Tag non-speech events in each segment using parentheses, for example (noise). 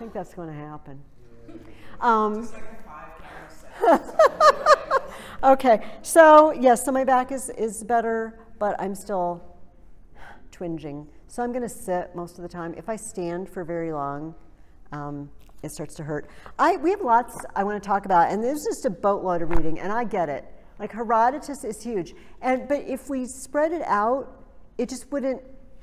think that's going to happen. Um, (laughs) okay, so yes, so my back is, is better, but I'm still twinging. So I'm going to sit most of the time. If I stand for very long, um, it starts to hurt. I, we have lots I want to talk about, and there's just a boatload of reading, and I get it. Like Herodotus is huge, and but if we spread it out, it just wouldn't.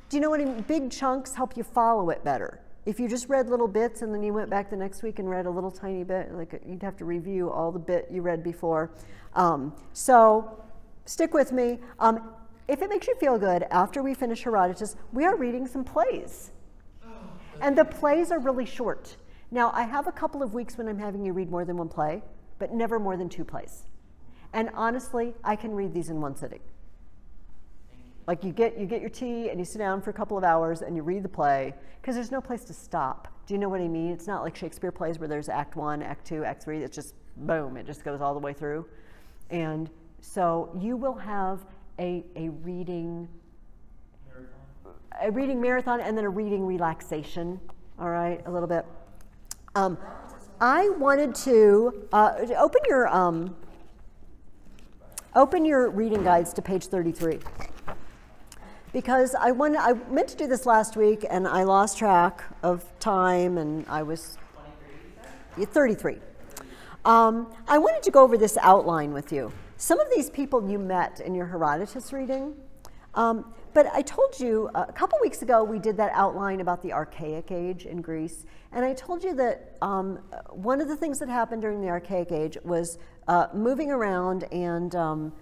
Do you know what I mean? Big chunks help you follow it better. If you just read little bits and then you went back the next week and read a little tiny bit, like you'd have to review all the bit you read before. Um, so stick with me. Um, if it makes you feel good, after we finish Herodotus, we are reading some plays. And the plays are really short. Now, I have a couple of weeks when I'm having you read more than one play, but never more than two plays. And honestly, I can read these in one sitting. Like you get you get your tea and you sit down for a couple of hours and you read the play because there's no place to stop. Do you know what I mean? It's not like Shakespeare plays where there's act 1, act 2, act 3, it's just boom, it just goes all the way through. And so you will have a a reading a reading marathon and then a reading relaxation, all right, a little bit. Um, I wanted to uh, open your um, open your reading guides to page 33 because I wanted, I meant to do this last week and I lost track of time and I was 33. Um, I wanted to go over this outline with you. Some of these people you met in your Herodotus reading, um, but I told you uh, a couple weeks ago we did that outline about the Archaic Age in Greece, and I told you that um, one of the things that happened during the Archaic Age was uh, moving around and um,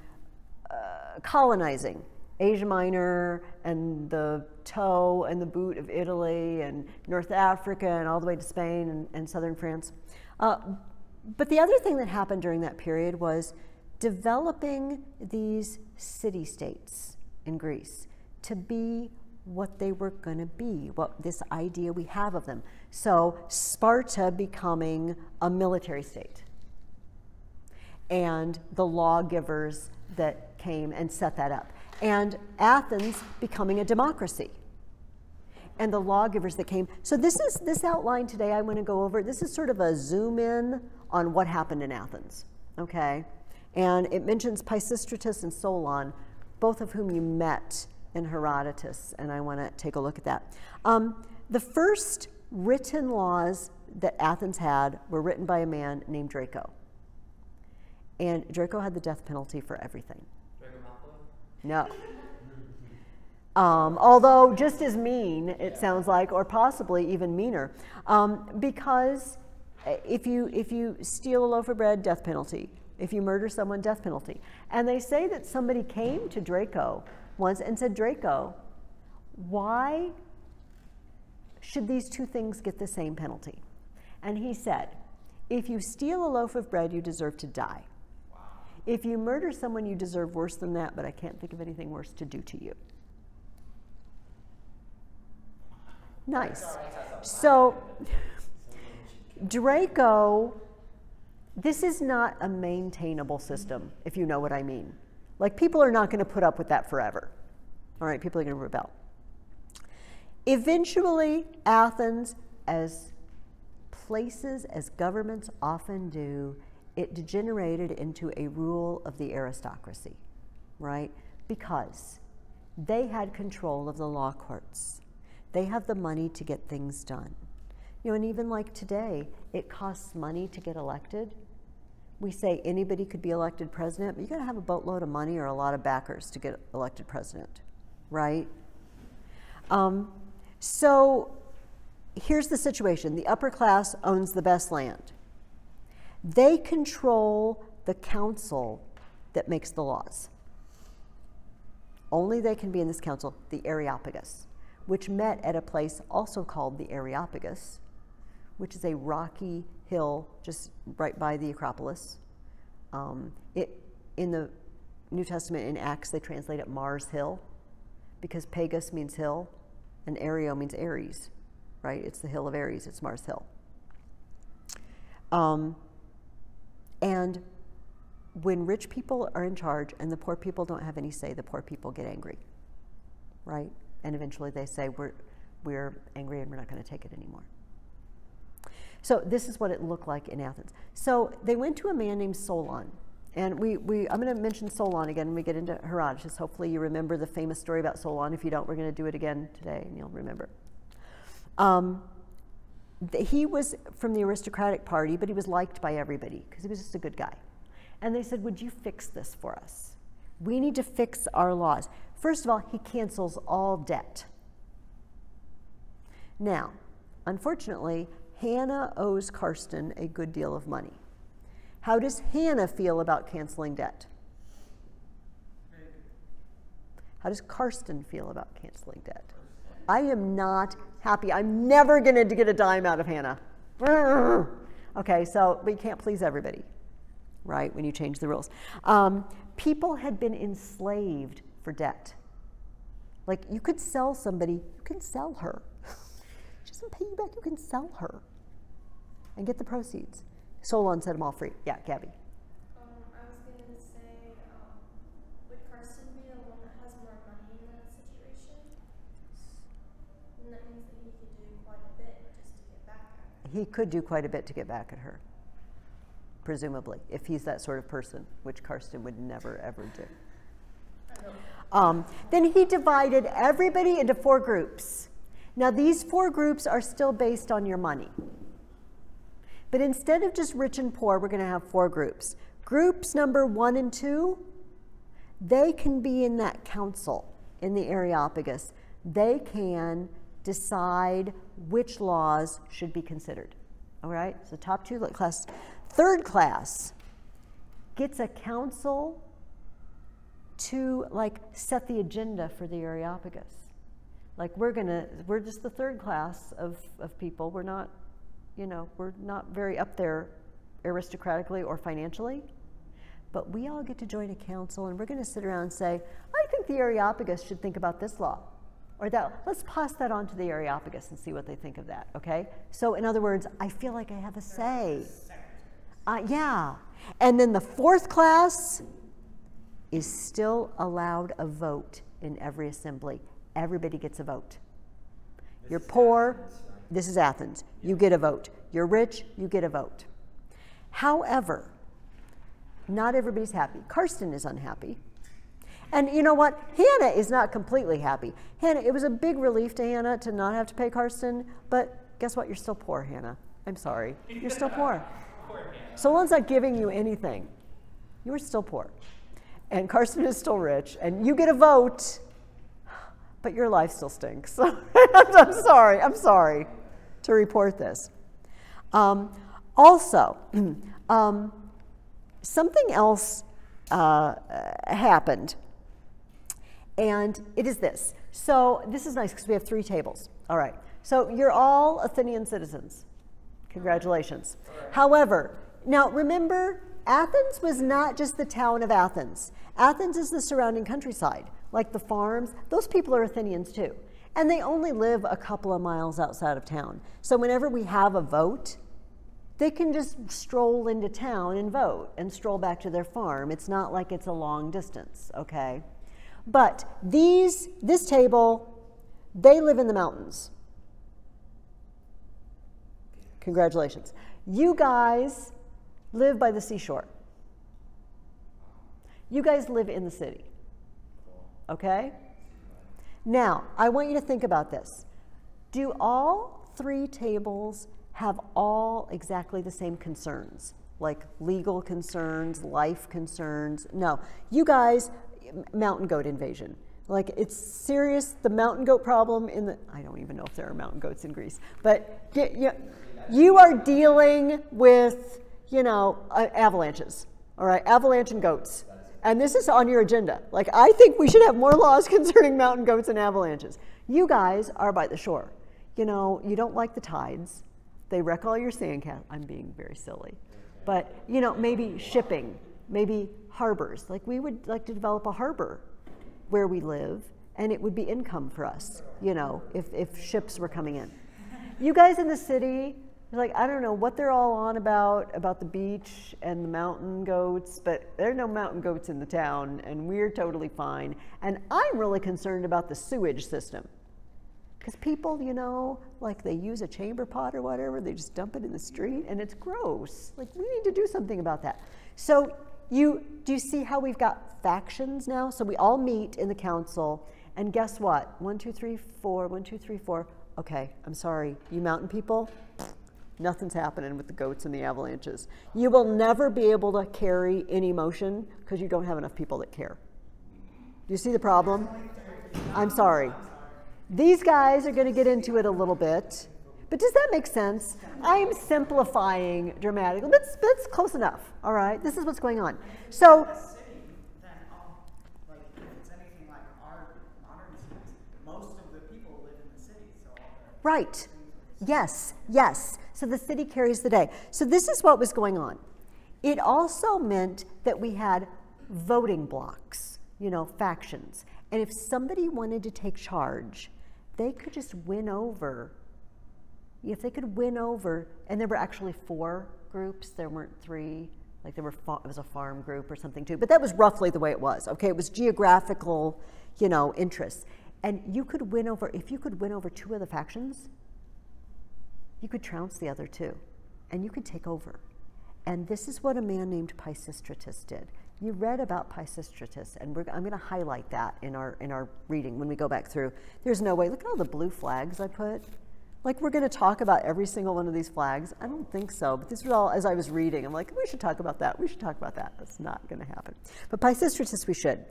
uh, colonizing Asia Minor and the toe and the boot of Italy and North Africa and all the way to Spain and, and southern France. Uh, but the other thing that happened during that period was developing these city states in Greece to be what they were going to be, what this idea we have of them. So Sparta becoming a military state, and the lawgivers that came and set that up, and Athens becoming a democracy. And the lawgivers that came. So this is this outline today I want to go over. This is sort of a zoom in on what happened in Athens. Okay? And it mentions Pisistratus and Solon, both of whom you met in Herodotus, and I want to take a look at that. Um, the first written laws that Athens had were written by a man named Draco. And Draco had the death penalty for everything. No. Um, although just as mean, it sounds like, or possibly even meaner, um, because if you if you steal a loaf of bread, death penalty. If you murder someone, death penalty. And they say that somebody came to Draco once and said, Draco, why should these two things get the same penalty? And he said, if you steal a loaf of bread, you deserve to die. If you murder someone, you deserve worse than that, but I can't think of anything worse to do to you. Nice. So, Draco, this is not a maintainable system, if you know what I mean. Like, people are not going to put up with that forever. All right, people are going to rebel. Eventually, Athens, as places, as governments often do, it degenerated into a rule of the aristocracy, right? Because they had control of the law courts. They have the money to get things done. You know, and even like today, it costs money to get elected we say anybody could be elected president, but you got to have a boatload of money or a lot of backers to get elected president, right? Um, so here's the situation the upper class owns the best land, they control the council that makes the laws. Only they can be in this council, the Areopagus, which met at a place also called the Areopagus, which is a rocky hill just right by the Acropolis. Um, it, in the New Testament, in Acts, they translate it Mars Hill because Pagus means hill and Ario means Ares, right? It's the hill of Ares, it's Mars Hill. Um, and when rich people are in charge and the poor people don't have any say, the poor people get angry, right? And eventually they say, we're, we're angry and we're not going to take it anymore. So this is what it looked like in Athens. So they went to a man named Solon. And we, we, I'm going to mention Solon again when we get into Herodotus. Hopefully you remember the famous story about Solon. If you don't, we're going to do it again today and you'll remember. Um, he was from the aristocratic party, but he was liked by everybody because he was just a good guy. And they said, Would you fix this for us? We need to fix our laws. First of all, he cancels all debt. Now, unfortunately, Hannah owes Karsten a good deal of money. How does Hannah feel about canceling debt? How does Karsten feel about canceling debt? I am not happy. I'm never going to get a dime out of Hannah. (laughs) Okay, so we can't please everybody, right, when you change the rules. Um, people had been enslaved for debt. Like you could sell somebody, you can sell her. she doesn't pay you back, you can sell her and get the proceeds. Solon set them all free. Yeah, Gabby. Um, I was going to say, um, would Karsten be the one that has more money in that situation? And that means that he could do quite a bit just to get back at her. He could do quite a bit to get back at her, presumably, if he's that sort of person, which Karsten would never, ever do. Um, then he divided everybody into four groups. Now, these four groups are still based on your money. But instead of just rich and poor, we're going to have four groups. Groups number one and two, they can be in that council in the Areopagus. They can decide which laws should be considered. All right, so top two class. Third class gets a council to like set the agenda for the Areopagus. Like we're gonna, we're just the third class of, of people. We're not, you know, we're not very up there aristocratically or financially. But we all get to join a council and we're gonna sit around and say, I think the Areopagus should think about this law. Or that, let's pass that on to the Areopagus and see what they think of that, okay? So in other words, I feel like I have a say. Uh, yeah. And then the fourth class, is still allowed a vote in every assembly. Everybody gets a vote. This You're poor, Athens, right? this is Athens. You get a vote. You're rich, you get a vote. However, not everybody's happy. Karsten is unhappy. And you know what? Hannah is not completely happy. Hannah, it was a big relief to Hannah to not have to pay Karsten, but guess what? You're still poor, Hannah. I'm sorry. You're still poor. Someone's not giving you anything. You are still poor. And Karsten is still rich, and you get a vote, but your life still stinks. (laughs) I'm sorry, I'm sorry to report this. Um, also, (clears throat) um, something else uh, happened, and it is this. So, this is nice because we have three tables. All right. So, you're all Athenian citizens. Congratulations. However, now remember, Athens was not just the town of Athens. Athens is the surrounding countryside, like the farms. Those people are Athenians too. And they only live a couple of miles outside of town. So whenever we have a vote, they can just stroll into town and vote and stroll back to their farm. It's not like it's a long distance, okay? But these, this table, they live in the mountains. Congratulations. You guys live by the seashore. You guys live in the city. Okay? Now, I want you to think about this. Do all three tables have all exactly the same concerns? Like legal concerns, life concerns? No. You guys, mountain goat invasion. Like it's serious, the mountain goat problem in the, I don't even know if there are mountain goats in Greece, but get, you, you are dealing with, you know, uh, avalanches, all right, avalanche and goats. And this is on your agenda. Like, I think we should have more laws (laughs) concerning mountain goats and avalanches. You guys are by the shore. You know, you don't like the tides. They wreck all your sandcastles. I'm being very silly. But, you know, maybe shipping, maybe harbors. Like, we would like to develop a harbor where we live, and it would be income for us, you know, if, if ships were coming in. You guys in the city, like, I don't know what they're all on about, about the beach and the mountain goats, but there are no mountain goats in the town, and we're totally fine. And I'm really concerned about the sewage system. Because people, you know, like they use a chamber pot or whatever, they just dump it in the street and it's gross. Like we need to do something about that. So you do you see how we've got factions now? So we all meet in the council and guess what? One, two, three, four, one, two, three, four. Okay, I'm sorry, you mountain people, nothing's happening with the goats and the avalanches. You will never be able to carry any motion because you don't have enough people that care. Do you see the problem? I'm sorry. These guys are going to get into it a little bit, but does that make sense? I'm simplifying dramatically. That's, that's close enough, all right? This is what's going on. So, a city, then all, like, if it's anything like our modern cities, most of the people live in the city, so all the right. Yes, yes. So the city carries the day. So this is what was going on. It also meant that we had voting blocks, you know, factions. And if somebody wanted to take charge, they could just win over. If they could win over, and there were actually four groups, there weren't three. Like there were, it was a farm group or something too. But that was roughly the way it was. Okay, it was geographical, you know, interests. And you could win over if you could win over two of the factions, you could trounce the other two, and you could take over. And this is what a man named Pisistratus did. You read about Pisistratus, and we're, I'm going to highlight that in our in our reading when we go back through. There's no way. Look at all the blue flags I put. Like we're going to talk about every single one of these flags. I don't think so. But this was all as I was reading. I'm like, we should talk about that. We should talk about that. That's not going to happen. But Pisistratus, we should.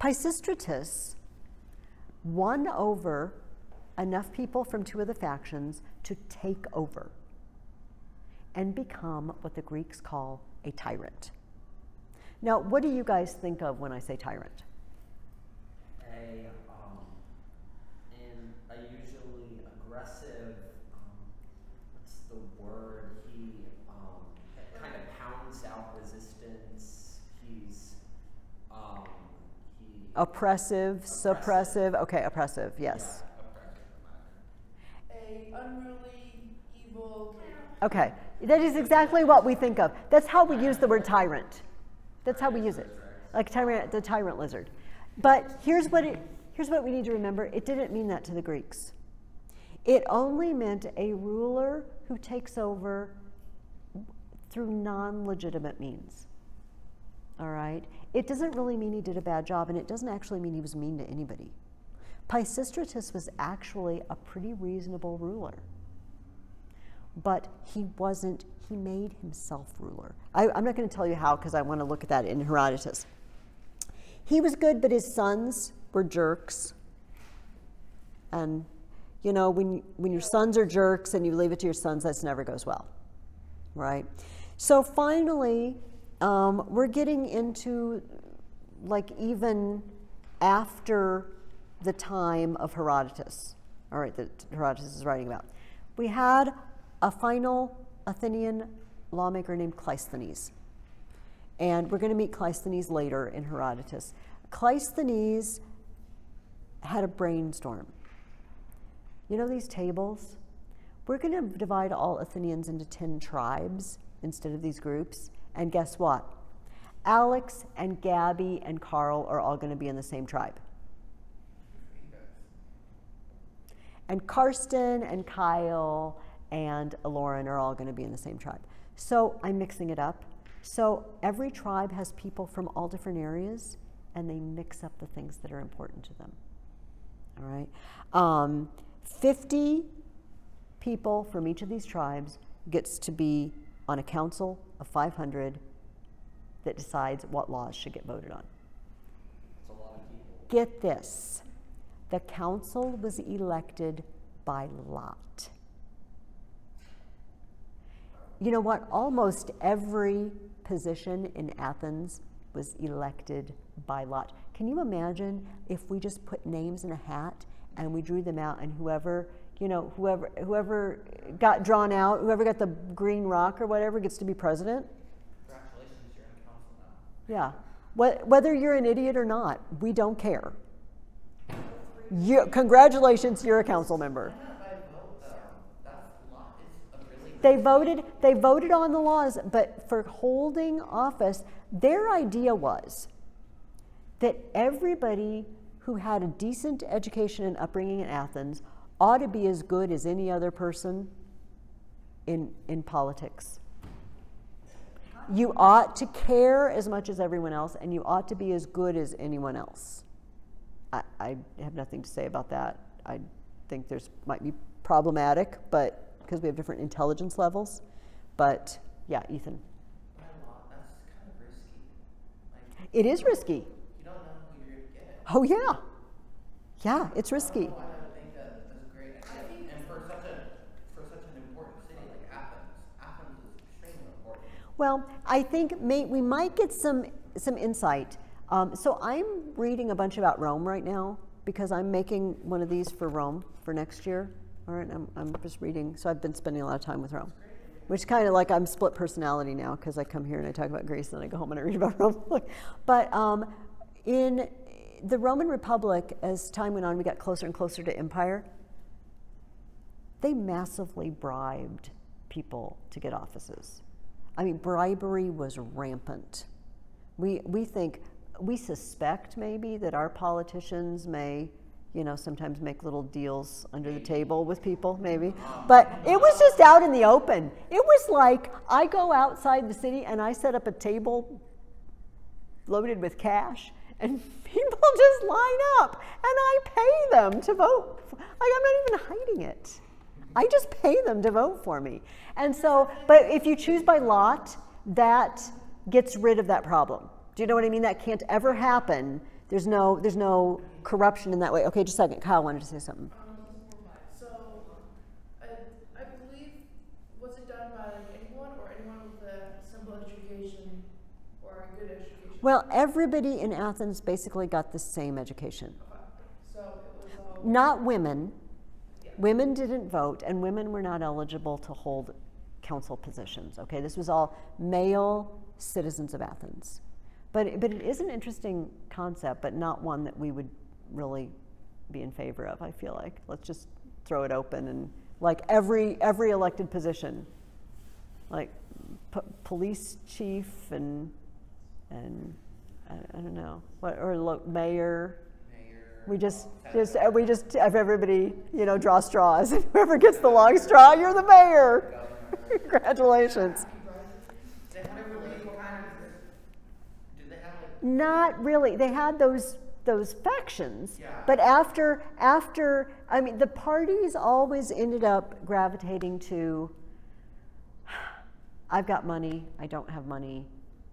Pisistratus won over enough people from two of the factions to take over and become what the Greeks call a tyrant. Now, what do you guys think of when I say tyrant? a um, in a usually aggressive um, what's the word he um, kind of pounds out resistance he's um, he Oppressive, suppressive. Okay, oppressive, yes. a unruly, evil. Okay, that is exactly what we think of. That's how we use the word tyrant. That's how we use it, like tyrant, the tyrant lizard. But here's what it, here's what we need to remember. It didn't mean that to the Greeks. It only meant a ruler who takes over through non-legitimate means. All right. It doesn't really mean he did a bad job, and it doesn't actually mean he was mean to anybody. Pisistratus was actually a pretty reasonable ruler but he wasn't, he made himself ruler. I, am not going to tell you how because I want to look at that in Herodotus. He was good, but his sons were jerks. And, you know, when, when your sons are jerks and you leave it to your sons, that never goes well, right? So finally, um, we're getting into like even after the time of Herodotus, all right, that Herodotus is writing about. We had a final Athenian lawmaker named Cleisthenes. And we're going to meet Cleisthenes later in Herodotus. Cleisthenes had a brainstorm. You know these tables? We're going to divide all Athenians into 10 tribes instead of these groups. And guess what? Alex and Gabby and Carl are all going to be in the same tribe. And Karsten and Kyle and Lauren are all going to be in the same tribe. So I'm mixing it up. So every tribe has people from all different areas, and they mix up the things that are important to them. All right. Um, 50 people from each of these tribes gets to be on a council of 500 that decides what laws should get voted on. It's a lot of people. Get this the council was elected by lot. You know what? Almost every position in Athens was elected by lot. Can you imagine if we just put names in a hat and we drew them out and whoever, you know, whoever whoever got drawn out, whoever got the green rock or whatever gets to be president? Congratulations, you're in council now. Yeah. Whether you're an idiot or not, we don't care. You, congratulations, you're a council member. They voted, they voted on the laws, but for holding office, their idea was that everybody who had a decent education and upbringing in Athens ought to be as good as any other person in, in politics. You ought to care as much as everyone else, and you ought to be as good as anyone else. I, I have nothing to say about that. I think there's might be problematic, but because we have different intelligence levels. But yeah, Ethan, that's kind of risky. It is risky. you don't know who you're gonna get. Oh yeah, yeah, it's risky. I don't think that that's a great idea. And for such a, for such an important city like Athens, Athens is extremely important. Well, I think may, we might get some some insight. Um, so I'm reading a bunch about Rome right now because I'm making one of these for Rome for next year. All right, I'm, I'm just reading. So I've been spending a lot of time with Rome, which kind of like I'm split personality now because I come here and I talk about Greece and then I go home and I read about (laughs) Rome. but um, in the Roman Republic, as time went on, we got closer and closer to empire. They massively bribed people to get offices. I mean, bribery was rampant. We, we think, we suspect maybe that our politicians may, you know, sometimes make little deals under the table with people, maybe. But it was just out in the open. It was like I go outside the city and I set up a table loaded with cash and (laughs) people just line up and I pay them to vote. Like I'm not even hiding it. I just pay them to vote for me. And so, but if you choose by lot, that gets rid of that problem. Do you know what I mean? That can't ever happen. There's no there's no corruption in that way. Okay, just a second. Kyle wanted to say something. So, I, I believe, was it done by anyone or anyone with a simple education or a good education? Well, everybody in Athens basically got the same education. Okay. So it was all. Not women. Women didn't vote, and women were not eligible to hold council positions. Okay, this was all male citizens of Athens. But, but it is an interesting concept, but not one that we would really be in favor of, I feel like. Let's just throw it open and like every, every elected position, like police chief and, and I, don't know, what, or Mayor. We just, just, uh, we just have everybody, you know, draw straws. (laughs) Whoever gets the long straw, you're the mayor. (laughs) Congratulations. They have really kind of, do they have like, Not really. They had those those factions, Yeah. but after after, I mean, the parties always ended up gravitating to. (sighs) I've got money. I don't have money.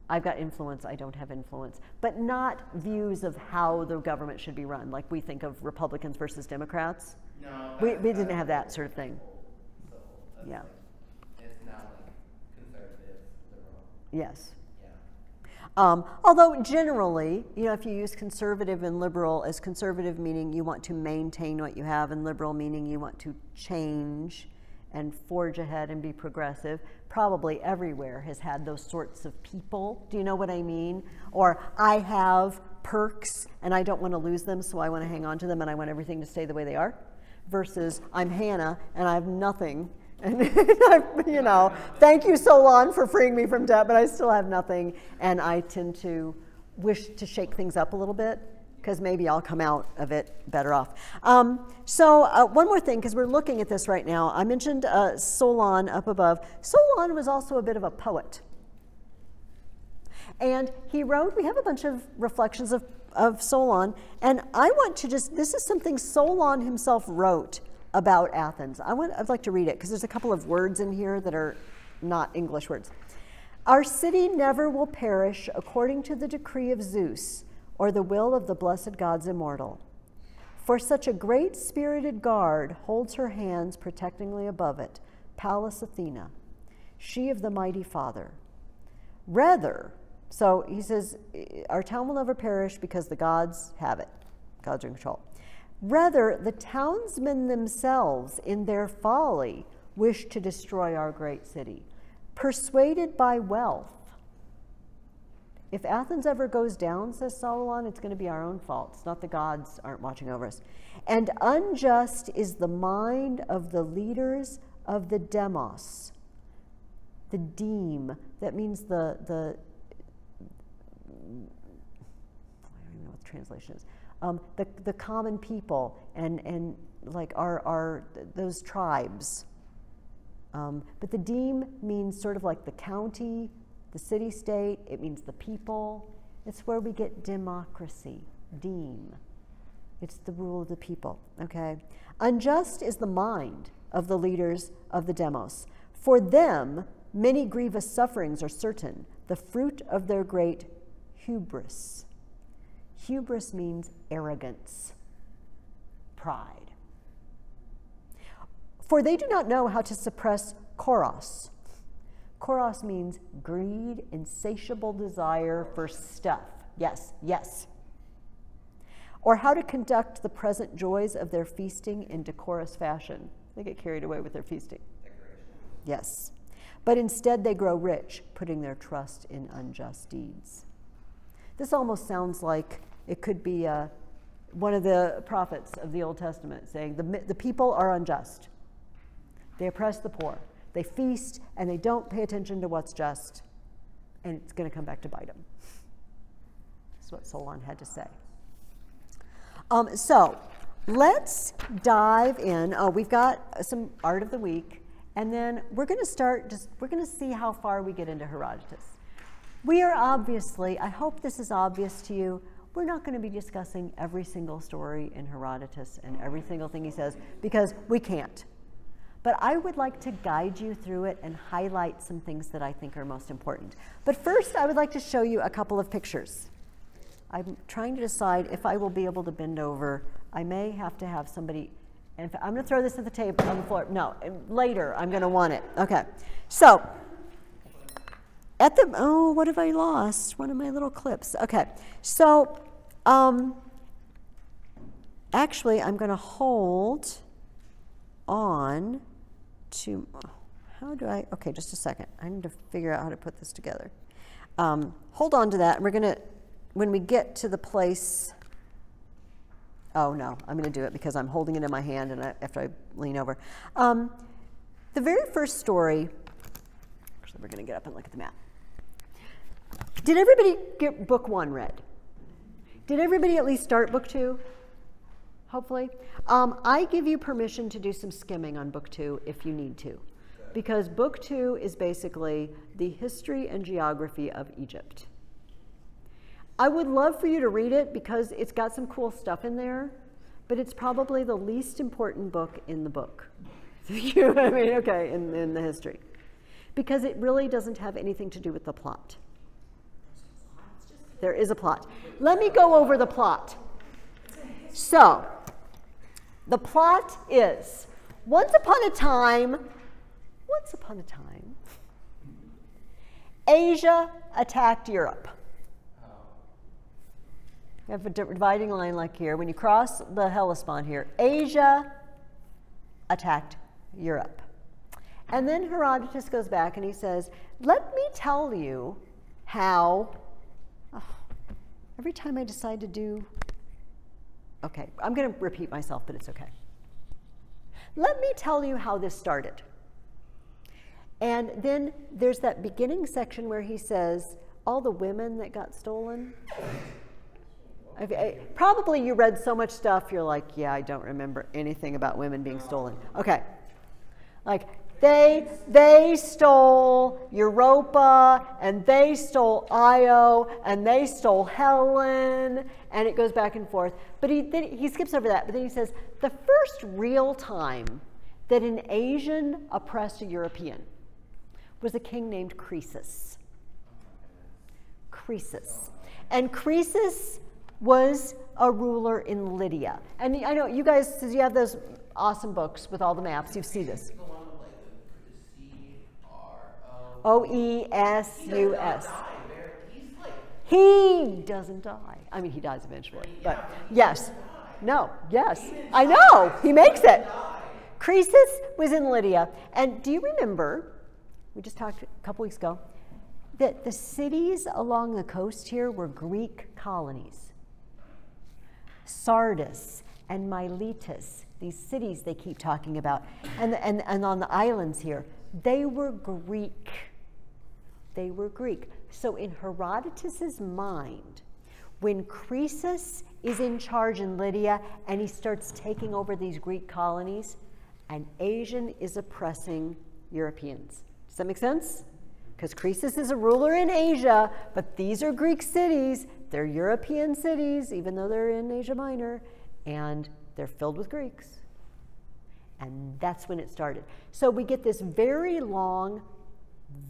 I've got influence. I don't have influence. But not views of how the government should be run, like we think of Republicans versus Democrats. no. We, we didn't have that sort of thing. So Yeah. like, it's not like conservative, liberal, Yes. yeah. Um, although generally, you know, if you use conservative and liberal as conservative meaning you want to maintain what you have, and liberal meaning you want to change and forge ahead and be progressive, probably everywhere has had those sorts of people. Do you know what I mean? Or I have perks and I don't want to lose them, so I want to hang on to them and I want everything to stay the way they are. Versus I'm Hannah and I have nothing. (laughs) And you know, thank you Solon for freeing me from debt, but I still have nothing. And I tend to wish to shake things up a little bit because maybe I'll come out of it better off. Um, so uh, one more thing, because we're looking at this right now. I mentioned uh, Solon up above. Solon was also a bit of a poet. And he wrote, we have a bunch of reflections of, of Solon, and I want to just, this is something Solon himself wrote about Athens. I want, I'd like to read it because there's a couple of words in here that are not English words. Our city never will perish according to the decree of Zeus or the will of the blessed gods immortal. For such a great spirited guard holds her hands protectingly above it, Pallas Athena, she of the mighty father. Rather, so he says, our town will never perish because the gods have it. Gods in control. Rather, the townsmen themselves, in their folly, wish to destroy our great city, persuaded by wealth. If Athens ever goes down, says Solon, it's going to be our own fault. It's not the gods aren't watching over us. And unjust is the mind of the leaders of the demos, the deme. That means the the. I don't even know what the translation is. Um, the the common people and and like our, our those tribes. Um, but the deme means sort of like the county, the city state, it means the people. It's where we get democracy, deme. It's the rule of the people, okay? Unjust is the mind of the leaders of the demos. For them, many grievous sufferings are certain, the fruit of their great hubris. Hubris means arrogance, pride. For they do not know how to suppress koros. Koros means greed, insatiable desire for stuff. Yes, yes. Or how to conduct the present joys of their feasting in decorous fashion. They get carried away with their feasting. Decoration. Yes. But instead, they grow rich, putting their trust in unjust deeds. This almost sounds like it could be uh, one of the prophets of the Old Testament saying, the, the people are unjust. They oppress the poor. They feast and they don't pay attention to what's just. And it's going to come back to bite them. That's what Solon had to say. Um, so let's dive in. Oh, we've got some art of the week. And then we're going to start just, we're going to see how far we get into Herodotus. We are obviously, I hope this is obvious to you, we're not going to be discussing every single story in Herodotus and every single thing he says because we can't. But I would like to guide you through it and highlight some things that I think are most important. But first, I would like to show you a couple of pictures. I'm trying to decide if I will be able to bend over. I may have to have somebody, and I'm going to throw this at the table on the floor. No, later I'm going to want it. Okay. So, at the, oh, what have I lost? One of my little clips. Okay. So, um, actually, I'm going to hold on to, how do I, okay, just a second. I need to figure out how to put this together. Um, hold on to that. We're going to, when we get to the place, oh no, I'm going to do it because I'm holding it in my hand and I, after I lean over. Um, the very first story, actually, we're going to get up and look at the map. Did everybody get book one read? Did everybody at least start book two? Hopefully. Um, I give you permission to do some skimming on book two if you need to, because book two is basically the history and geography of Egypt. I would love for you to read it because it's got some cool stuff in there, but it's probably the least important book in the book. (laughs) you know I mean? Okay, in, in the history. Because it really doesn't have anything to do with the plot. There is a plot. Let me go over the plot. So, the plot is once upon a time, once upon a time, Asia attacked Europe. We have a dividing line like here. When you cross the Hellespont here, Asia attacked Europe. And then Herodotus goes back and he says, Let me tell you how oh, Every time I decide to do, okay, I'm going to repeat myself, but it's okay. Let me tell you how this started. And then there's that beginning section where he says, all the women that got stolen. I, I, eh, probably you read so much stuff, you're like, yeah, I don't remember anything about women being stolen. Okay. Like, they, they stole Europa, and they stole Io, and they stole Helen, and it goes back and forth. But he, then he skips over that, but then he says, the first real time that an Asian oppressed a European was a king named Croesus. Croesus. And Croesus was a ruler in Lydia. And I know you guys, you have those awesome books with all the maps, you see this. O E S U S. He doesn't die. I mean, he dies eventually, but yes. No, yes. I know. He makes it. Croesus was in Lydia. And do you remember, we just talked a couple weeks ago, that the cities along the coast here were Greek colonies? Sardis and Miletus, these cities they keep talking about, and, and, and on the islands here, they were Greek they were Greek. So in Herodotus's mind, when Croesus is in charge in Lydia and he starts taking over these Greek colonies, and Asian is oppressing Europeans. Does that make sense? Because Croesus is a ruler in Asia, but these are Greek cities. They're European cities, even though they're in Asia Minor, and they're filled with Greeks. And that's when it started. So we get this very long,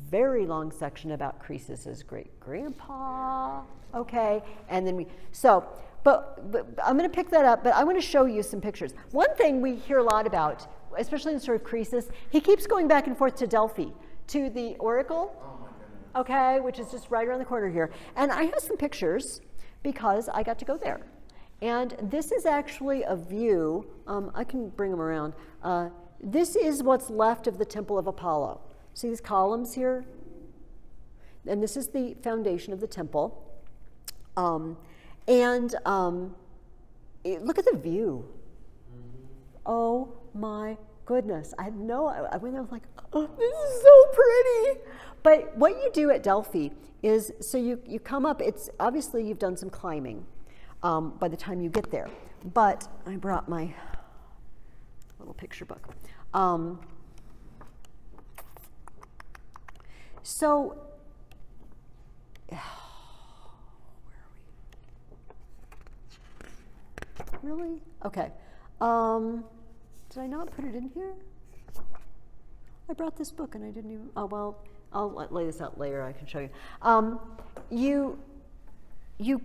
very long section about Croesus's great grandpa. Okay, and then we, so, but, but I'm going to pick that up, but I want to show you some pictures. One thing we hear a lot about, especially in sort of Croesus, he keeps going back and forth to Delphi, to the oracle, Oh my goodness. okay, which is just right around the corner here. And I have some pictures because I got to go there. And this is actually a view, um, I can bring them around. Uh, this is what's left of the Temple of Apollo. See these columns here? And this is the foundation of the temple. Um, and um, it- look at the view. Oh my goodness. I had no, I went there, was like, oh, this is so pretty. But what you do at Delphi is, so you, you come up, it's obviously you've done some climbing um, by the time you get there. But I brought my little picture book. Um, so, (sighs) where are we? Really? Okay. Um, did I not put it in here? I brought this book and I didn't even. Oh well, I'll lay this out later. I can show you. Um, you you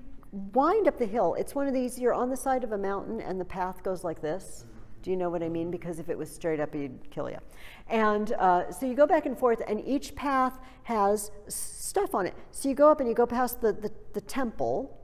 wind up the hill. It's one of these. You're on the side of a mountain and the path goes like this. Do you know what I mean? Because if it was straight up, he'd kill you. And uh, so you go back and forth, and each path has stuff on it. So you go up and you go past the, the, the temple,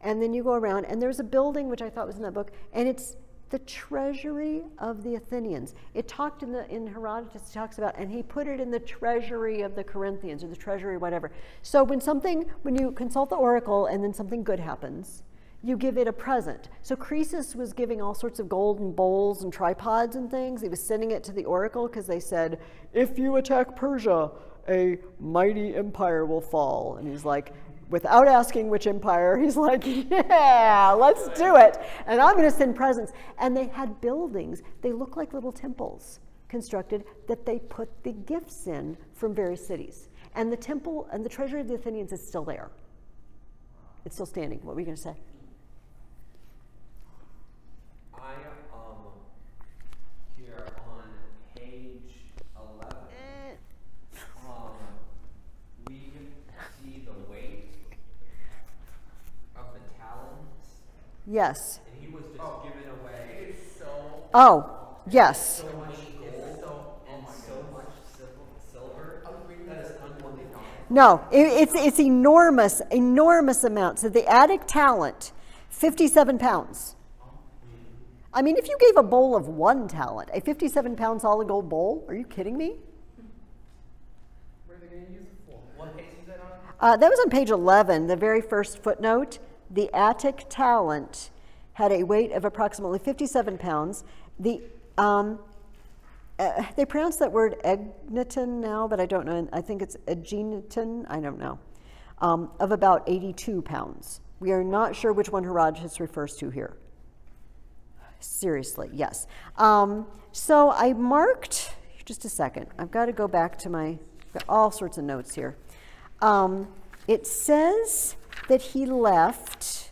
and then you go around, and there's a building which I thought was in that book, and it's the treasury of the Athenians. It talked in the in Herodotus talks about, and he put it in the treasury of the Corinthians or the treasury, whatever. So when something, when you consult the oracle, and then something good happens, you give it a present. So Croesus was giving all sorts of golden bowls and tripods and things. He was sending it to the oracle because they said, if you attack Persia, a mighty empire will fall. And he's like, without asking which empire, (laughs) he's like, yeah, let's do it. And I'm going to send presents. And they had buildings. They look like little temples constructed that they put the gifts in from various cities. And the temple and the treasury of the Athenians is still there. It's still standing. What were you going to say? I, um, here on page eleven, um, we see the weight of the talents, Yes. and he was just giving away so, Oh, yes. so much gold and so much silver. I was reading That is. No, it, it's, it's enormous, enormous amounts. So the attic talent, 57 pounds. I mean, if you gave a bowl of one talent, a 57 pound solid gold bowl, are you kidding me? are they gonna use it for? What page is that on? Uh, that was on page 11, the very first footnote. The Attic talent had a weight of approximately 57 pounds. The, um, uh, they pronounce that word egnaton now, but I don't know. I think it's egnaton, I don't know, um, of about 82 pounds. We are not sure which one Herodotus refers to here. Seriously, yes. Um, so I marked, just a second, I've got to go back to my, all sorts of notes here. Um, it says that he left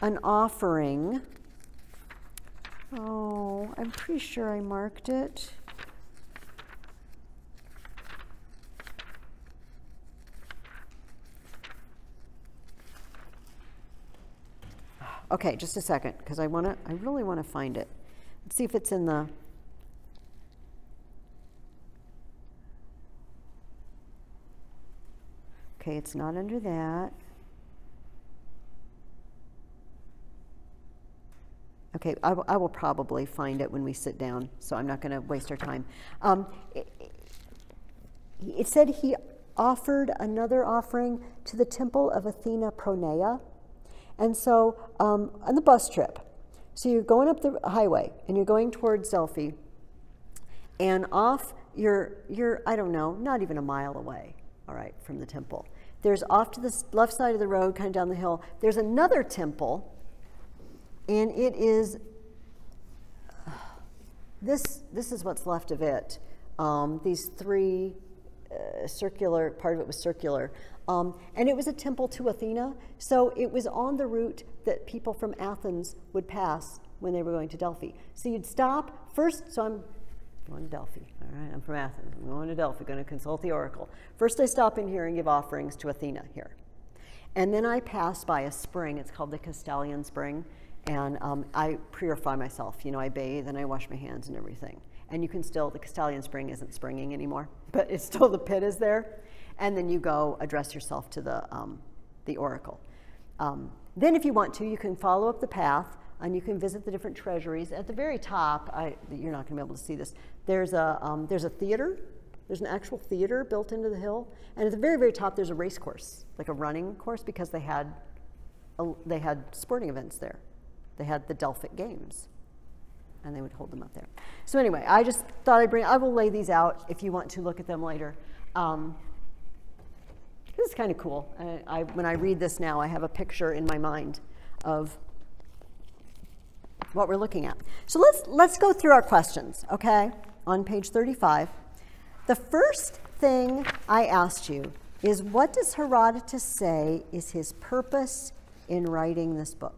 an offering. Oh, I'm pretty sure I marked it. Okay, just a second, because I want to, I really want to find it. Let's see if it's in the. Okay, it's not under that. Okay, I, will- I will probably find it when we sit down, so I'm not going to waste our time. Um, it, it said he offered another offering to the temple of Athena Pronaia. And so um, on the bus trip, so you're going up the highway and you're going towards Delphi, and off you're, you're, I don't know, not even a mile away, all right, from the temple. There's off to the left side of the road, kind of down the hill, there's another temple, and it is this, this is what's left of it. Um, these three uh, circular, part of it was circular. Um, and it was a temple to Athena. So it was on the route that people from Athens would pass when they were going to Delphi. So you'd stop first. So I'm going to Delphi. All right, I'm from Athens. I'm going to Delphi, going to consult the oracle. First, I stop in here and give offerings to Athena here. And then I pass by a spring. It's called the Castalian Spring. And um, I purify myself. You know, I bathe and I wash my hands and everything. And you can still, the Castalian Spring isn't springing anymore, (laughs) but it's still, the pit is there. And then you go address yourself to the, um, the oracle. Um, then, if you want to, you can follow up the path and you can visit the different treasuries. At the very top, I, you're not going to be able to see this, there's a, um, there's a theater. There's an actual theater built into the hill. And at the very, very top, there's a race course, like a running course, because they had, a, they had sporting events there. They had the Delphic Games, and they would hold them up there. So anyway, I just thought I'd bring. I will lay these out if you want to look at them later. Um, this is kind of cool. I, I, when I read this now, I have a picture in my mind of what we're looking at. So let's let's go through our questions. Okay, on page 35, the first thing I asked you is, what does Herodotus say is his purpose in writing this book?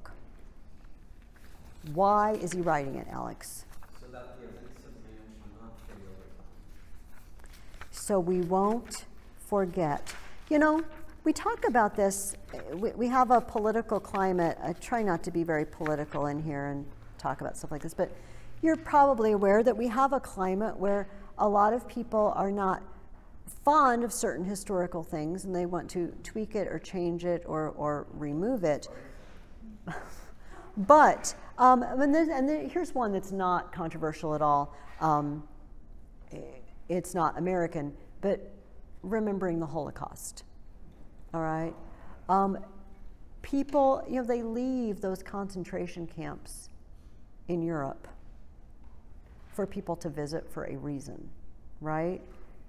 Why is he writing it, Alex? So that the events of man not fade over time. So we won't forget. You know, we talk about this, we, we have a political climate. I try not to be very political in here and talk about stuff like this, but you're probably aware that we have a climate where a lot of people are not fond of certain historical things and they want to tweak it or change it or, or remove it. (laughs) But, um, and, and here's one that's not controversial at all. Um, it's not American, but remembering the Holocaust. All right? Um, people, you know, they leave those concentration camps in Europe for people to visit for a reason, right?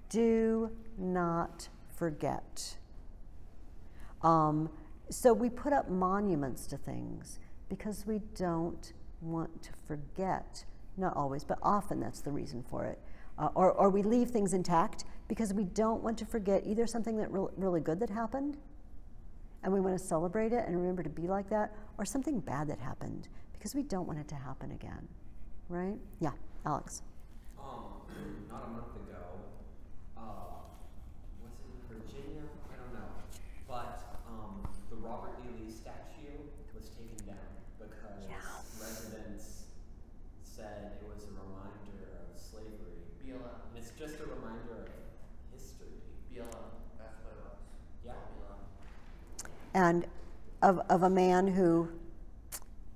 Do not forget. Um, so we put up monuments to things because we don't want to forget. Not always, but often that's the reason for it. Uh, or, or we leave things intact because we don't want to forget either something that re- really good that happened and we want to celebrate it and remember to be like that, or something bad that happened because we don't want it to happen again. Right? Yeah, Alex. Um, (clears throat) not a month ago, uh, was it Virginia? I don't know. But um, the Robert E. Lee statue was taken down because Yeah. residents said it was a reminder of slavery. BLM. And it's just a reminder of history. BLM. That's what it was. Yeah. BLM. And of, of a man who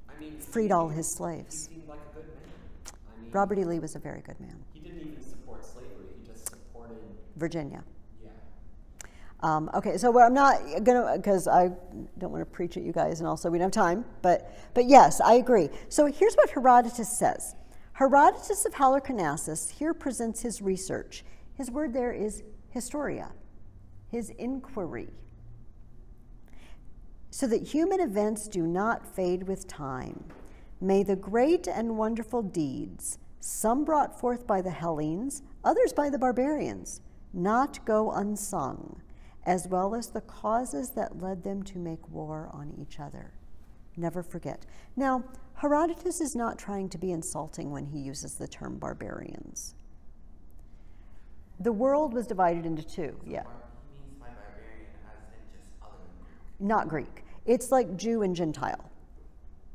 I mean, freed all his He slaves. seemed like a good man. I mean, Robert E. Lee was a very good man. He didn't even support slavery. He just supported, Virginia. yeah. Um, okay, so I'm not gonna, because I don't want to preach at you guys, and also we don't have time. But, but yes, I agree. So here's what Herodotus says. Herodotus of Halicarnassus here presents his research. His word there is historia, his inquiry. So that human events do not fade with time. May the great and wonderful deeds, some brought forth by the Hellenes, others by the barbarians, not go unsung, as well as the causes that led them to make war on each other. Never forget. Now, Herodotus is not trying to be insulting when he uses the term barbarians. The world was divided into two, yeah. He means by barbarian as in just other not Greek. It's like Jew and Gentile.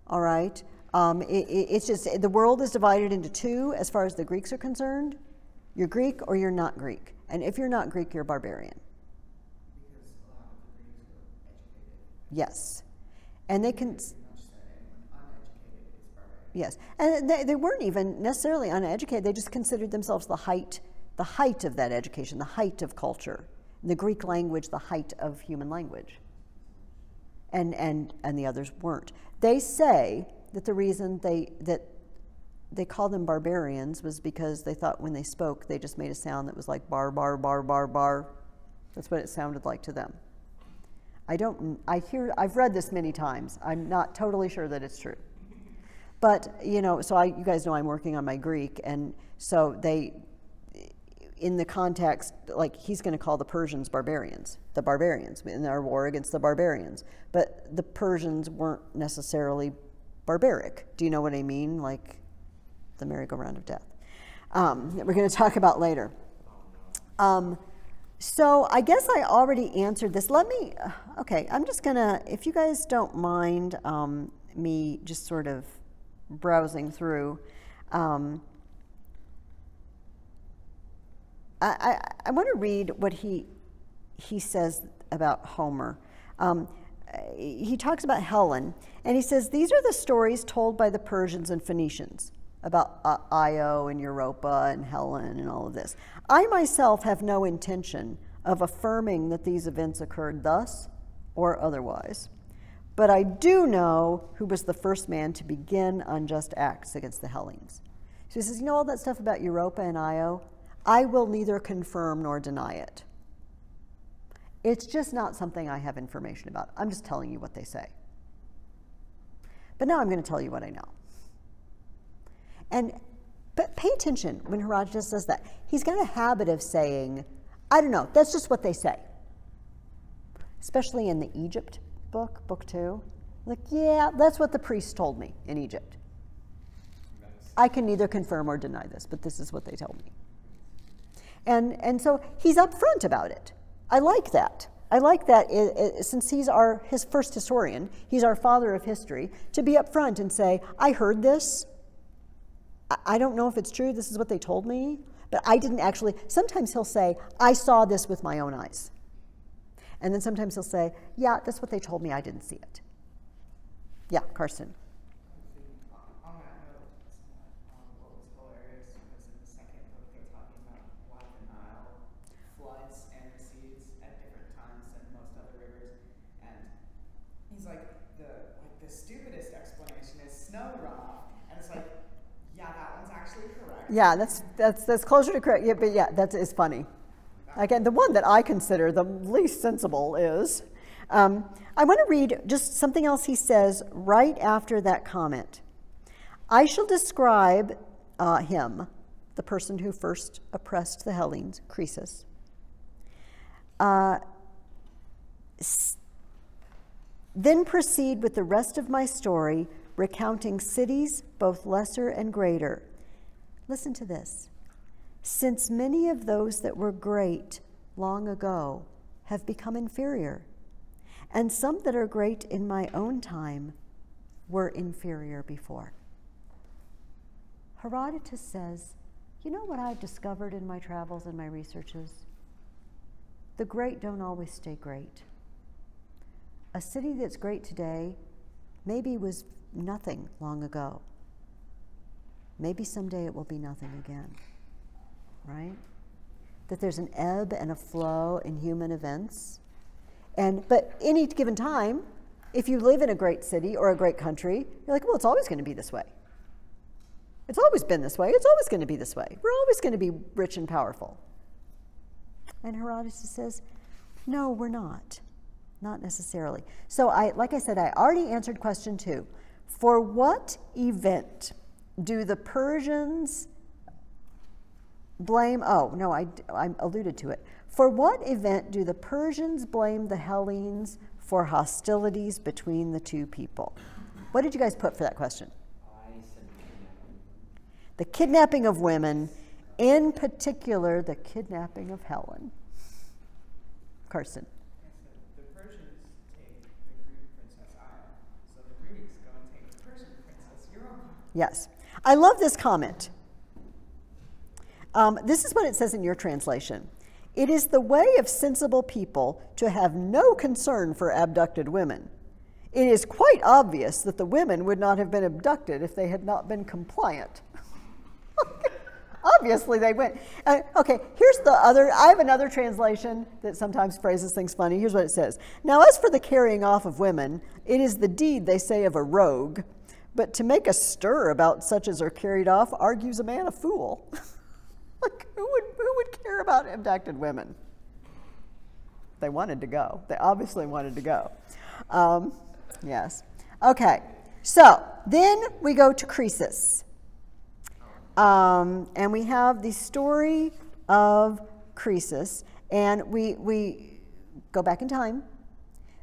All right? Um, it, it- it's just the world is divided into two as far as the Greeks are concerned. You're Greek or you're not Greek. And if you're not Greek, you're barbarian. Yes. And they can, yes. And they, they weren't even necessarily uneducated. They just considered themselves the height, the height of that education, the height of culture. The Greek language, the height of human language. And, and, and the others weren't. They say that the reason they, that they called them barbarians was because they thought when they spoke, they just made a sound that was like bar, bar, bar, bar, bar. That's what it sounded like to them. I don't, I hear, I've read this many times. I'm not totally sure that it's true. But, you know, so I, you guys know I'm working on my Greek, and so they, in the context, like he's going to call the Persians barbarians, the barbarians in our war against the barbarians. But the Persians weren't necessarily barbaric. Do you know what I mean? Like the merry-go-round of death. Um, that we're going to talk about later. Um, so I guess I already answered this. Let me, okay, I'm just going to, if you guys don't mind um, me just sort of browsing through. Um, I, I, I want to read what he, he says about Homer. Um, he talks about Helen, and he says, These are the stories told by the Persians and Phoenicians about uh, Io and Europa and Helen and all of this. I myself have no intention of affirming that these events occurred thus or otherwise. But I do know who was the first man to begin unjust acts against the Hellenes. So he says, You know all that stuff about Europa and Io? I will neither confirm nor deny it. It's just not something I have information about. I'm just telling you what they say. But now I'm going to tell you what I know. And but pay attention when Herodotus says that. He's got a habit of saying, I don't know, that's just what they say. Especially in the Egypt book, book two. Like, yeah, that's what the priest told me in Egypt. I can neither confirm or deny this, but this is what they told me. And, and so he's upfront about it. I like that. I like that since he's our his first historian, he's our father of history, to be upfront and say, I heard this. I don't know if it's true. This is what they told me. But I didn't actually. Sometimes he'll say, I saw this with my own eyes. And then sometimes he'll say, Yeah, that's what they told me. I didn't see it. Yeah, Carson. On that note, um, what was hilarious was in the second book they're talking about why the Nile floods and recedes at different times than most other rivers, and he's like the like the stupidest explanation is snow runoff, and it's like, yeah, that one's actually correct. Yeah, that's that's that's closer to correct. Yeah, but yeah, that is funny. Again, the one that I consider the least sensible is. Um, I want to read just something else he says right after that comment. I shall describe uh, him, the person who first oppressed the Hellenes, Croesus. Uh, then proceed with the rest of my story, recounting cities, both lesser and greater. Listen to this. Since many of those that were great long ago have become inferior, and some that are great in my own time were inferior before. Herodotus says, You know what I've discovered in my travels and my researches? The great don't always stay great. A city that's great today maybe was nothing long ago. Maybe someday it will be nothing again, right? That there's an ebb and a flow in human events. And but any given time, if you live in a great city or a great country, you're like, well, it's always going to be this way. It's always been this way. It's always going to be this way. We're always going to be rich and powerful. And Herodotus says, no, we're not. Not necessarily. So I like I said, I already answered question two. For what event do the Persians blame? Oh, no, I, I alluded to it. For what event do the Persians blame the Hellenes for hostilities between the two people? What did you guys put for that question? The kidnapping of women, in particular, the kidnapping of Helen. Carson. Yes. I love this comment. Um, this is what it says in your translation. It is the way of sensible people to have no concern for abducted women. It is quite obvious that the women would not have been abducted if they had not been compliant. (laughs) Obviously, they went. Uh, okay, here's the other. I have another translation that sometimes phrases things funny. Here's what it says Now, as for the carrying off of women, it is the deed, they say, of a rogue. But to make a stir about such as are carried off argues a man a fool. (laughs) like, who would, who would care about abducted women? they wanted to go. They obviously wanted to go. Um, yes. Okay. So then we go to Croesus. Um, and we have the story of Croesus. And we, we go back in time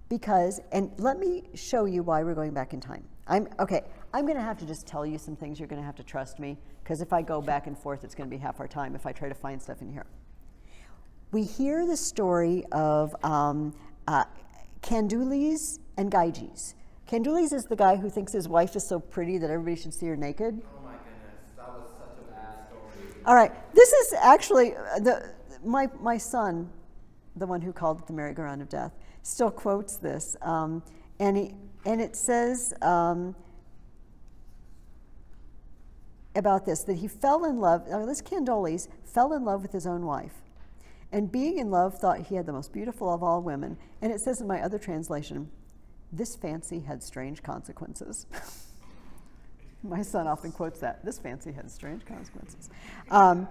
because, and let me show you why we're going back in time. I'm, okay, I'm going to have to just tell you some things. You're going to have to trust me because if I go back and forth, it's going to be half our time if I try to find stuff in here. We hear the story of um, uh, Candaules and Gyges. Candaules is the guy who thinks his wife is so pretty that everybody should see her naked. Oh my goodness, that was such a bad story. All right, this is actually uh, the my my son, the one who called it the merry-go-round of death, still quotes this, um, and he and it says um, about this that he fell in love. Uh, this Candaules fell in love with his own wife, and being in love, thought he had the most beautiful of all women. And it says in my other translation, this fancy had strange consequences. (laughs) my son often quotes that. This fancy had strange consequences. Um,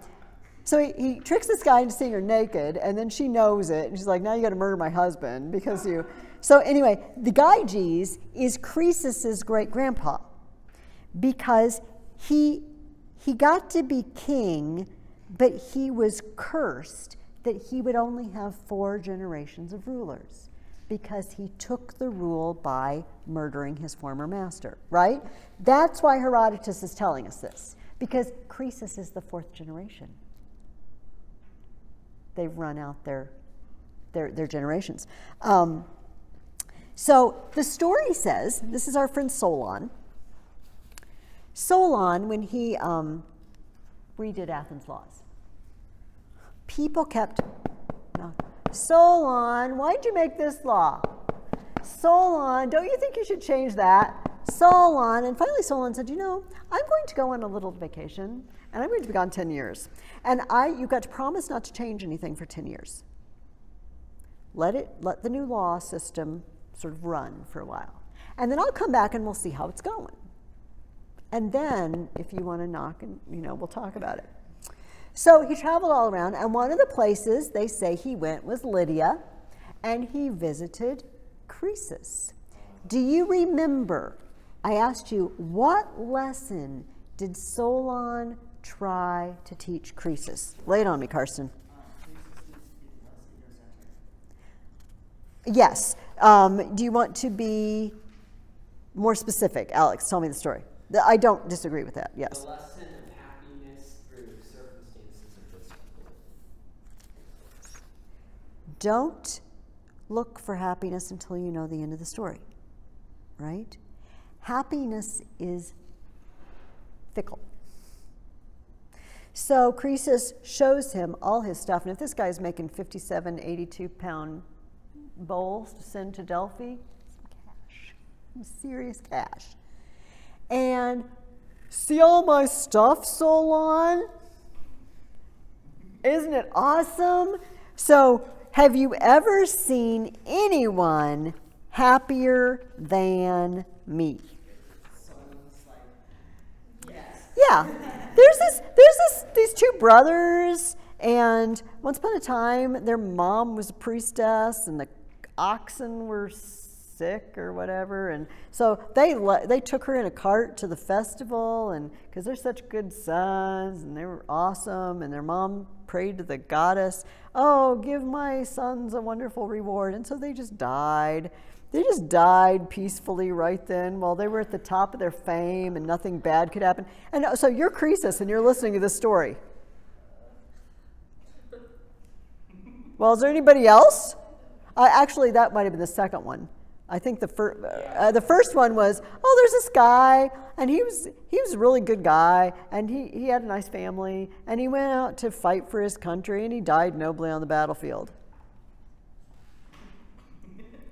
so he, he, tricks this guy into seeing her naked, and then she knows it, and she's like, "Now you got to murder my husband because you." So anyway, the Gyges is Croesus's great grandpa because he he got to be king, but he was cursed that he would only have four generations of rulers because he took the rule by murdering his former master, right? That's why Herodotus is telling us this, because Croesus is the fourth generation. They've run out their, their, their generations. Um, so the story says this is our friend Solon. Solon, when he um, redid Athens' laws, people kept. Solon, why'd you make this law? Solon, don't you think you should change that? Solon, and finally Solon said, you know, I'm going to go on a little vacation, and I'm going to be gone 10 years. And I, you've got to promise not to change anything for 10 years. Let it, let the new law system sort of run for a while. And then I'll come back and we'll see how it's going. And then, if you want to knock, and you know, we'll talk about it. So he traveled all around, and one of the places they say he went was Lydia, and he visited Croesus. Do you remember? I asked you, what lesson did Solon try to teach Croesus? Lay it on me, Carson. Yes. Um, do you want to be more specific? Alex, tell me the story. I don't disagree with that, yes. The lesson of happiness through circumstances of this world. Don't look for happiness until you know the end of the story, right? Happiness is fickle. So Croesus shows him all his stuff. And if this guy's making 57, 82 pound bowls to send to Delphi, some cash, some serious cash. And see all my stuff, Solon? Isn't it awesome? So, have you ever seen anyone happier than me? Yeah. There's this there's this these two brothers and once upon a time their mom was a priestess and the oxen were sick or whatever and so they they took her in a cart to the festival and cuz they're such good sons and they were awesome and their mom prayed to the goddess, "Oh, give my sons a wonderful reward." And so they just died. They just died peacefully right then while they were at the top of their fame and nothing bad could happen. And uh, so you're Croesus and you're listening to this story. Well, is there anybody else? Uh, actually, that might have been the second one. I think the, fir- uh, the first one was, oh, there's this guy, and he was, he was a really good guy, and he, he had a nice family, and he went out to fight for his country, and he died nobly on the battlefield. (laughs)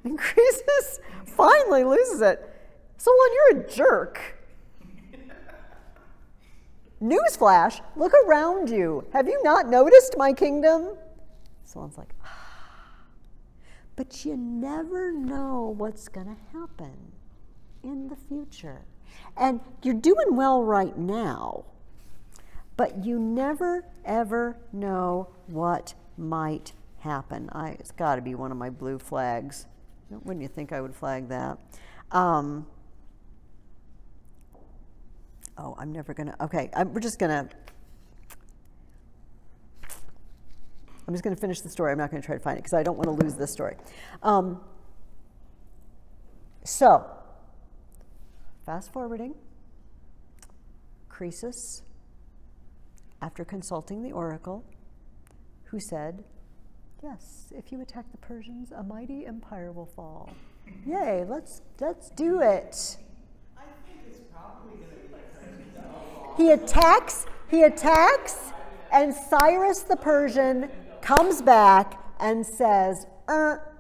And Croesus finally loses it. Solon, you're a jerk. Newsflash, look around you. Have you not noticed my kingdom? Solon's like, ah. But you never know what's going to happen in the future. And you're doing well right now, but you never, ever know what might happen. I, it's got to be one of my blue flags. Wouldn't you think I would flag that? Um, oh, I'm never going to. Okay, I'm, we're just going to. I'm just going to finish the story. I'm not going to try to find it because I don't want to lose this story. Um, so, fast forwarding, Croesus, after consulting the oracle, who said, Yes, if you attack the Persians, a mighty empire will fall. Yay, let's, let's do it. He attacks, he attacks, and Cyrus the Persian comes back and says, er,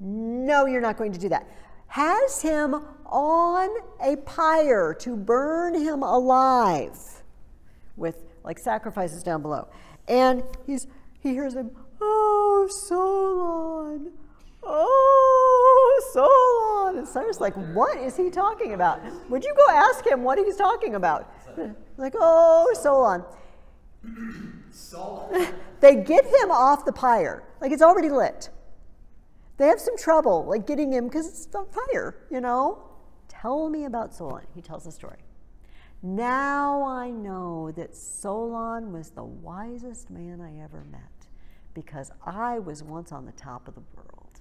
no, you're not going to do that. Has him on a pyre to burn him alive with like sacrifices down below. And he's he hears him, oh Solon, oh Solon. And Cyrus like, what is he talking about? Would you go ask him what he's talking about? Like, oh Solon. (laughs) They get him off the pyre, like it's already lit. They have some trouble, like getting him because it's on fire, you know? Tell me about Solon. He tells the story. Now I know that Solon was the wisest man I ever met because I was once on the top of the world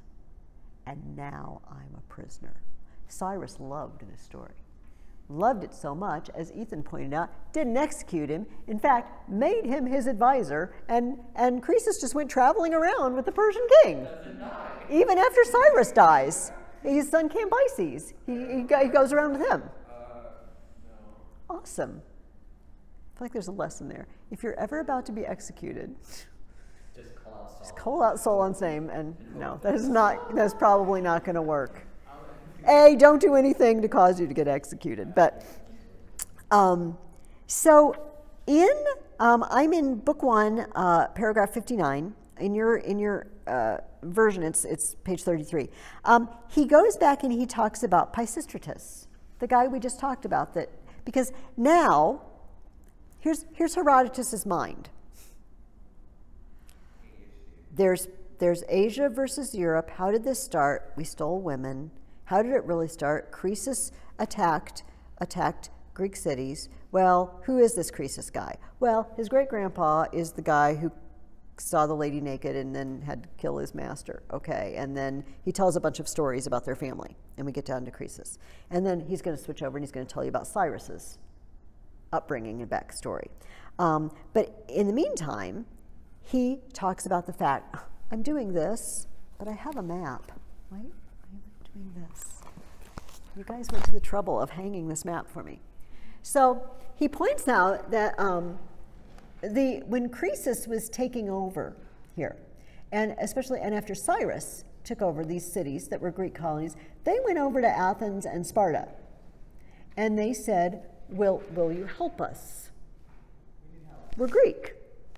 and now I'm a prisoner. Cyrus loved this story loved it so much, as Ethan pointed out, didn't execute him. In fact, made him his advisor, and, and Croesus just went traveling around with the Persian king. Even after Cyrus dies, his son Cambyses, he, he, he goes around with him. Awesome. I feel like there's a lesson there. If you're ever about to be executed, Just call out Solon. just call out Solon's name, and no, that is not, that's probably not going to work. A, don't do anything to cause you to get executed. But um, so in, um, I'm in book one, uh, paragraph 59. In your, in your uh, version, it's, it's page 33. Um, he goes back and he talks about Pisistratus, the guy we just talked about. That Because now, here's, here's Herodotus's mind. There's, there's Asia versus Europe. How did this start? We stole women. How did it really start? Croesus attacked attacked Greek cities. Well, who is this Croesus guy? Well, his great grandpa is the guy who saw the lady naked and then had to kill his master. Okay, and then he tells a bunch of stories about their family, and we get down to Croesus. And then he's going to switch over and he's going to tell you about Cyrus's upbringing and backstory. Um, but in the meantime, he talks about the fact I'm doing this, but I have a map. I doing this? You guys went to the trouble of hanging this map for me. So he points out that um, the when Croesus was taking over here, and especially and after Cyrus took over these cities that were Greek colonies, they went over to Athens and Sparta, and they said, "Will will you help us? We're Greek.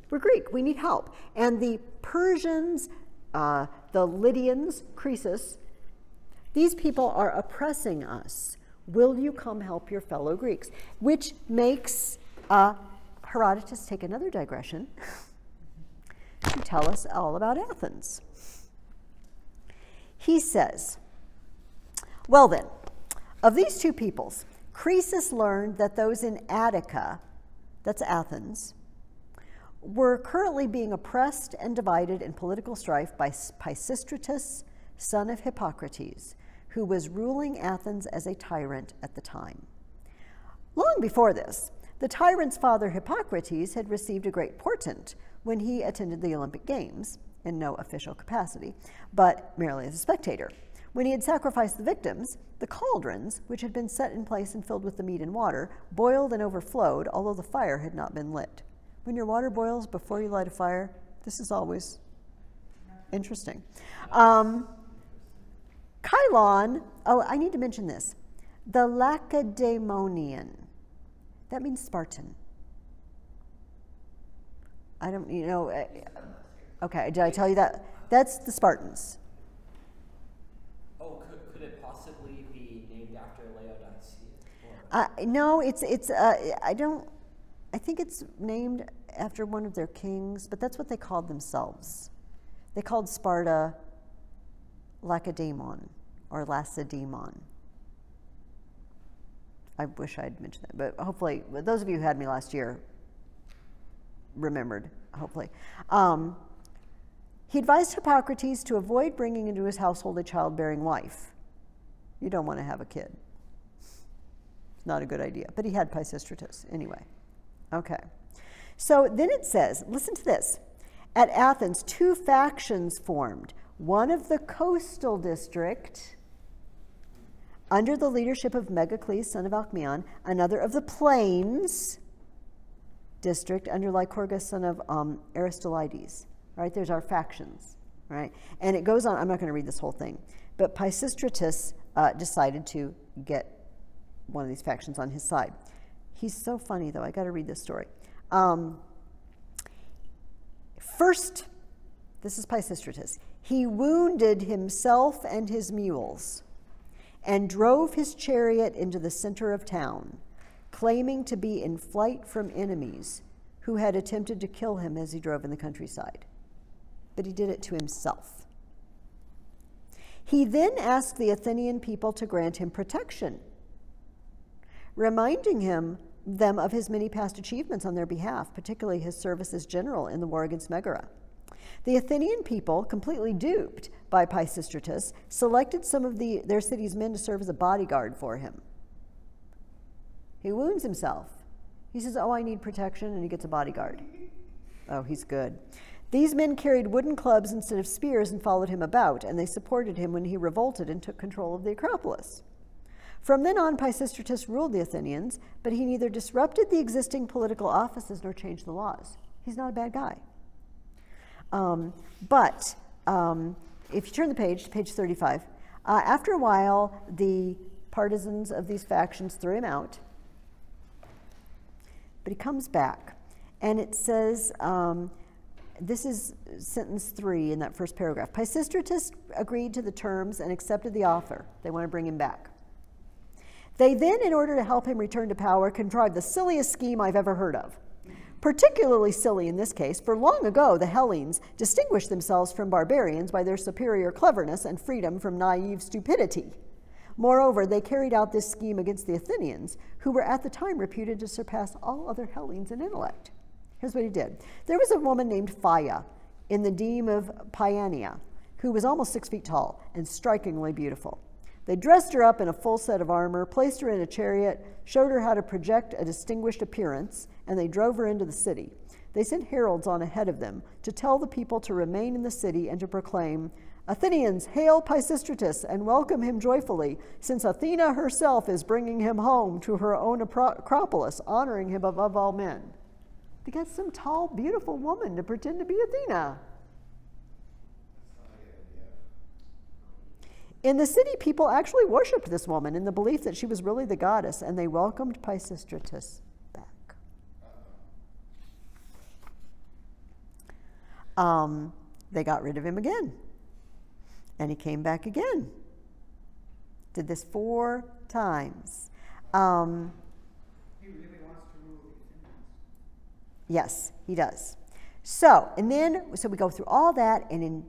We're Greek. We need help." And the Persians, uh, the Lydians, Croesus, these people are oppressing us. Will you come help your fellow Greeks? Which makes uh, Herodotus take another digression (laughs) to tell us all about Athens. He says, Well, then, of these two peoples, Croesus learned that those in Attica, that's Athens, were currently being oppressed and divided in political strife by Pisistratus, son of Hippocrates, who was ruling Athens as a tyrant at the time. Long before this, the tyrant's father Hippocrates had received a great portent when he attended the Olympic Games, in no official capacity, but merely as a spectator. When he had sacrificed the victims, the cauldrons, which had been set in place and filled with the meat and water, boiled and overflowed, although the fire had not been lit. When your water boils before you light a fire, this is always interesting. Um, Chilon, oh, I need to mention this. The Lacedaemonian, that means Spartan. I don't, you know, uh, okay, did I tell you that? That's the Spartans. Oh, could, could it possibly be named after Laodicea? Uh, no, it's, it's, uh, I don't, I think it's named after one of their kings, but that's what they called themselves. They called Sparta Lacedaemon or Lacedaemon. I wish I'd mentioned that, but hopefully, those of you who had me last year remembered, hopefully. Um, he advised Hippocrates to avoid bringing into his household a childbearing wife. You don't want to have a kid. It's not a good idea. But he had Pisistratus anyway. Okay. So then it says, listen to this. At Athens, two factions formed one of the coastal district under the leadership of Megacles, son of Alcmaeon, another of the plains district under Lycurgus, son of um, Aristolaides. Right, there's our factions. Right, and it goes on. I'm not going to read this whole thing, but Pisistratus uh, decided to get one of these factions on his side. He's so funny, though. I got to read this story. Um, first, this is Pisistratus. He wounded himself and his mules and drove his chariot into the center of town, claiming to be in flight from enemies who had attempted to kill him as he drove in the countryside. But he did it to himself. He then asked the Athenian people to grant him protection, reminding him them of his many past achievements on their behalf, particularly his service as general in the war against Megara. The Athenian people, completely duped by Pisistratus, selected some of the, their city's men to serve as a bodyguard for him. He wounds himself. He says, Oh, I need protection, and he gets a bodyguard. Oh, he's good. These men carried wooden clubs instead of spears and followed him about, and they supported him when he revolted and took control of the Acropolis. From then on, Pisistratus ruled the Athenians, but he neither disrupted the existing political offices nor changed the laws. He's not a bad guy. Um, but um, if you turn the page to page 35, uh, after a while, the partisans of these factions threw him out. But he comes back, and it says, um, this is sentence three in that first paragraph. Pisistratus agreed to the terms and accepted the offer. They want to bring him back. They then, in order to help him return to power, contrived the silliest scheme I've ever heard of. Particularly silly in this case, for long ago the Hellenes distinguished themselves from barbarians by their superior cleverness and freedom from naive stupidity. Moreover, they carried out this scheme against the Athenians, who were at the time reputed to surpass all other Hellenes in intellect. Here's what he did there was a woman named Phye in the deme of Paeania, who was almost six feet tall and strikingly beautiful. They dressed her up in a full set of armor, placed her in a chariot, showed her how to project a distinguished appearance, and they drove her into the city. They sent heralds on ahead of them to tell the people to remain in the city and to proclaim, Athenians, hail Pisistratus and welcome him joyfully, since Athena herself is bringing him home to her own acropolis, honoring him above all men. They got some tall, beautiful woman to pretend to be Athena. In the city, people actually worshiped this woman in the belief that she was really the goddess, and they welcomed Pisistratus back. Um, they got rid of him again, and he came back again. Did this four times. Um, he really wants to rule Yes, he does. So, and then, so we go through all that, and in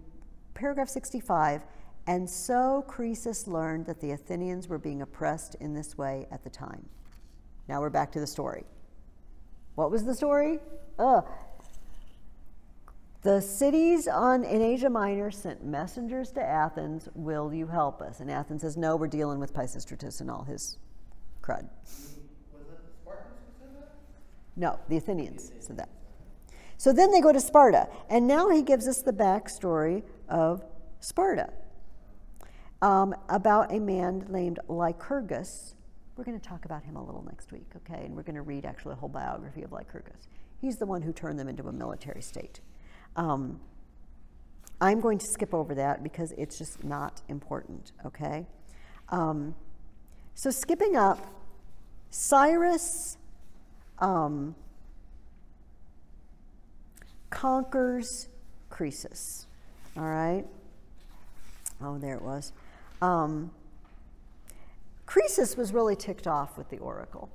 paragraph 65, and so Croesus learned that the Athenians were being oppressed in this way at the time. Now we're back to the story. What was the story? Uh, the cities on, in Asia Minor sent messengers to Athens, Will you help us? And Athens says, No, we're dealing with Pisistratus and all his crud. Was it the Spartans who said that? No, the Athenians said that. So then they go to Sparta, and now he gives us the backstory of Sparta um, about a man named Lycurgus. We're going to talk about him a little next week, okay? And we're going to read actually a whole biography of Lycurgus. He's the one who turned them into a military state. Um, I'm going to skip over that because it's just not important, okay? Um, so, skipping up, Cyrus um, conquers Croesus, all right? Oh, there it was. Um, Croesus was really ticked off with the oracle.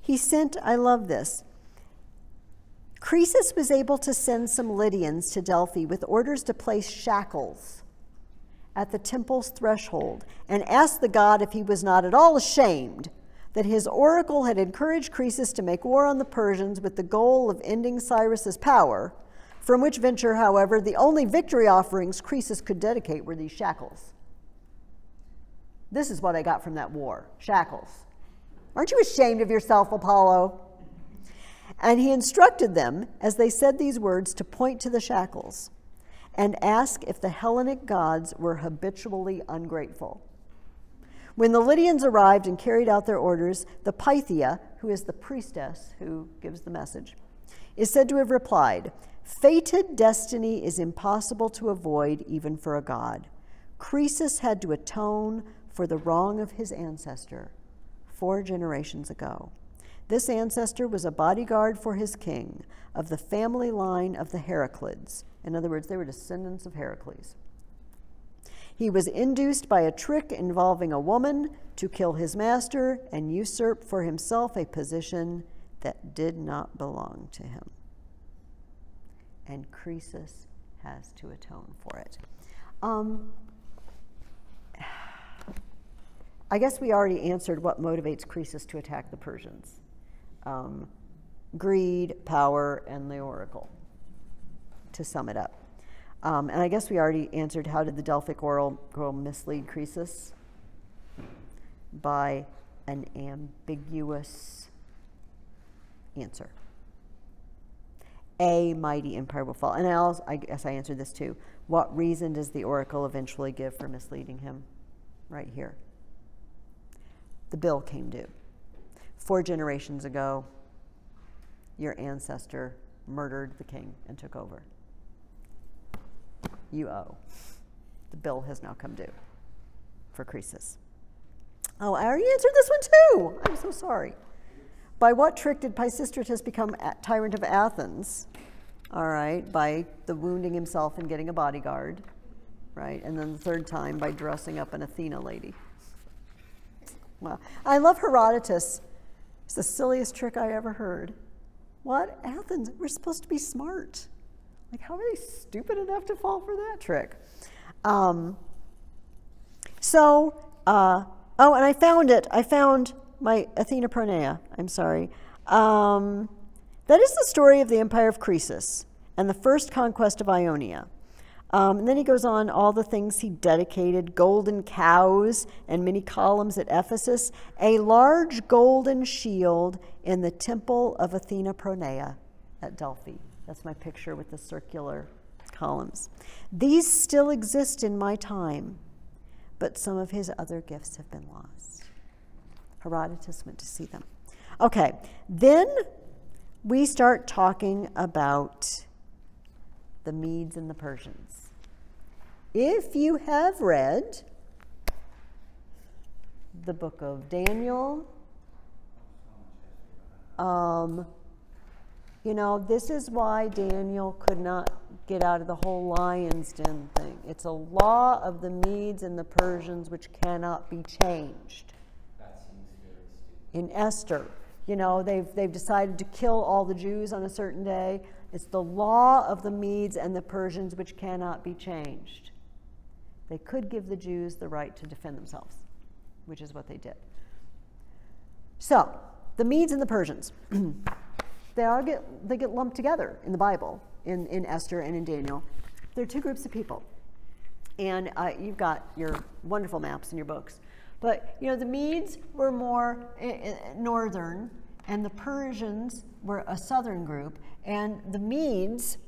He sent, I love this. Croesus was able to send some Lydians to Delphi with orders to place shackles at the temple's threshold and ask the god if he was not at all ashamed that his oracle had encouraged Croesus to make war on the Persians with the goal of ending Cyrus's power, from which venture, however, the only victory offerings Croesus could dedicate were these shackles. This is what I got from that war shackles. Aren't you ashamed of yourself, Apollo? And he instructed them, as they said these words, to point to the shackles and ask if the Hellenic gods were habitually ungrateful. When the Lydians arrived and carried out their orders, the Pythia, who is the priestess who gives the message, is said to have replied Fated destiny is impossible to avoid even for a god. Croesus had to atone for the wrong of his ancestor four generations ago. This ancestor was a bodyguard for his king of the family line of the Heraclids. In other words, they were descendants of Heracles. He was induced by a trick involving a woman to kill his master and usurp for himself a position that did not belong to him. And Croesus has to atone for it. Um, I guess we already answered what motivates Croesus to attack the Persians um, greed, power, and the oracle, to sum it up. Um, and I guess we already answered how did the Delphic oracle mislead Croesus? By an ambiguous answer. A mighty empire will fall. And I, also, I guess I answered this too. What reason does the oracle eventually give for misleading him? Right here. The bill came due. Four generations ago, your ancestor murdered the king and took over. You owe. The bill has now come due for Croesus. Oh, I already answered this one too. I'm so sorry. By what trick did Pisistratus become tyrant of Athens? All right, by the wounding himself and getting a bodyguard, right? And then the third time by dressing up an Athena lady. Well, I love Herodotus. It's the silliest trick I ever heard. What? Athens, we're supposed to be smart. Like, how are they stupid enough to fall for that trick? Um, so, uh, oh, and I found it. I found my Athena Pronaia. I'm sorry. Um, that is the story of the empire of Croesus and the first conquest of Ionia. Um, and then he goes on all the things he dedicated golden cows and many columns at Ephesus, a large golden shield in the temple of Athena Pronaia at Delphi. That's my picture with the circular columns. These still exist in my time, but some of his other gifts have been lost. Herodotus went to see them. Okay, then we start talking about the Medes and the Persians. If you have read the book of Daniel, um, you know, this is why Daniel could not get out of the whole lion's den thing. It's a law of the Medes and the Persians which cannot be changed. That seems very stupid. In Esther, you know, they've, they've decided to kill all the Jews on a certain day. It's the law of the Medes and the Persians which cannot be changed. They could give the Jews the right to defend themselves, which is what they did. So, the Medes and the Persians, (clears throat) they all get they get lumped together in the Bible, in, in Esther and in Daniel. They're two groups of people, and uh, you've got your wonderful maps in your books. But you know, the Medes were more uh, northern, and the Persians were a southern group, and the Medes.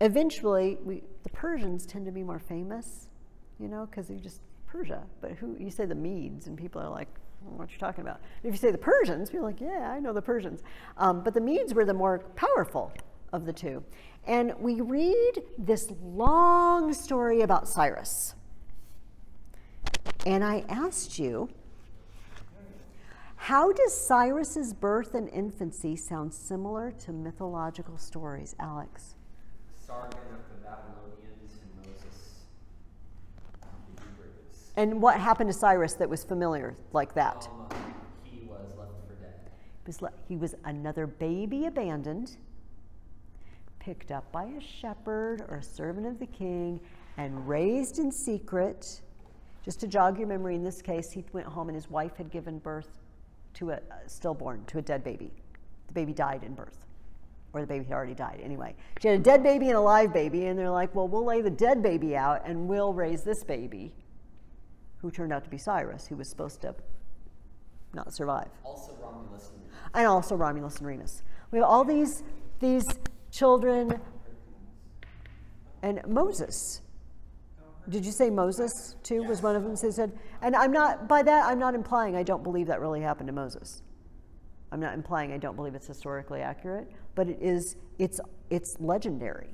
Eventually, we, the Persians tend to be more famous, you know, because you just Persia. But who you say the Medes, and people are like, what you're talking about. If you say the Persians, people are like, yeah, I know the Persians. Um, but the Medes were the more powerful of the two. And we read this long story about Cyrus. And I asked you, how does Cyrus's birth and infancy sound similar to mythological stories, Alex? Sargon of the Babylonians and Moses And what happened to Cyrus that was familiar like that? Um, he was left for dead. He was, he was another baby abandoned picked up by a shepherd or a servant of the king and raised in secret. Just to jog your memory, in this case, he went home and his wife had given birth to a, stillborn, to a dead baby. The baby died in birth, or the baby had already died. Anyway, she had a dead baby and a live baby, and they're like, well, we'll lay the dead baby out and we'll raise this baby, who turned out to be Cyrus, who was supposed to not survive Also Romulus and and also Romulus and Remus. We have all these these children and Moses. Did you say Moses too was one of them? So said, and I'm not by that I'm not implying I don't believe that really happened to Moses. I'm not implying I don't believe it's historically accurate, but it is it's it's legendary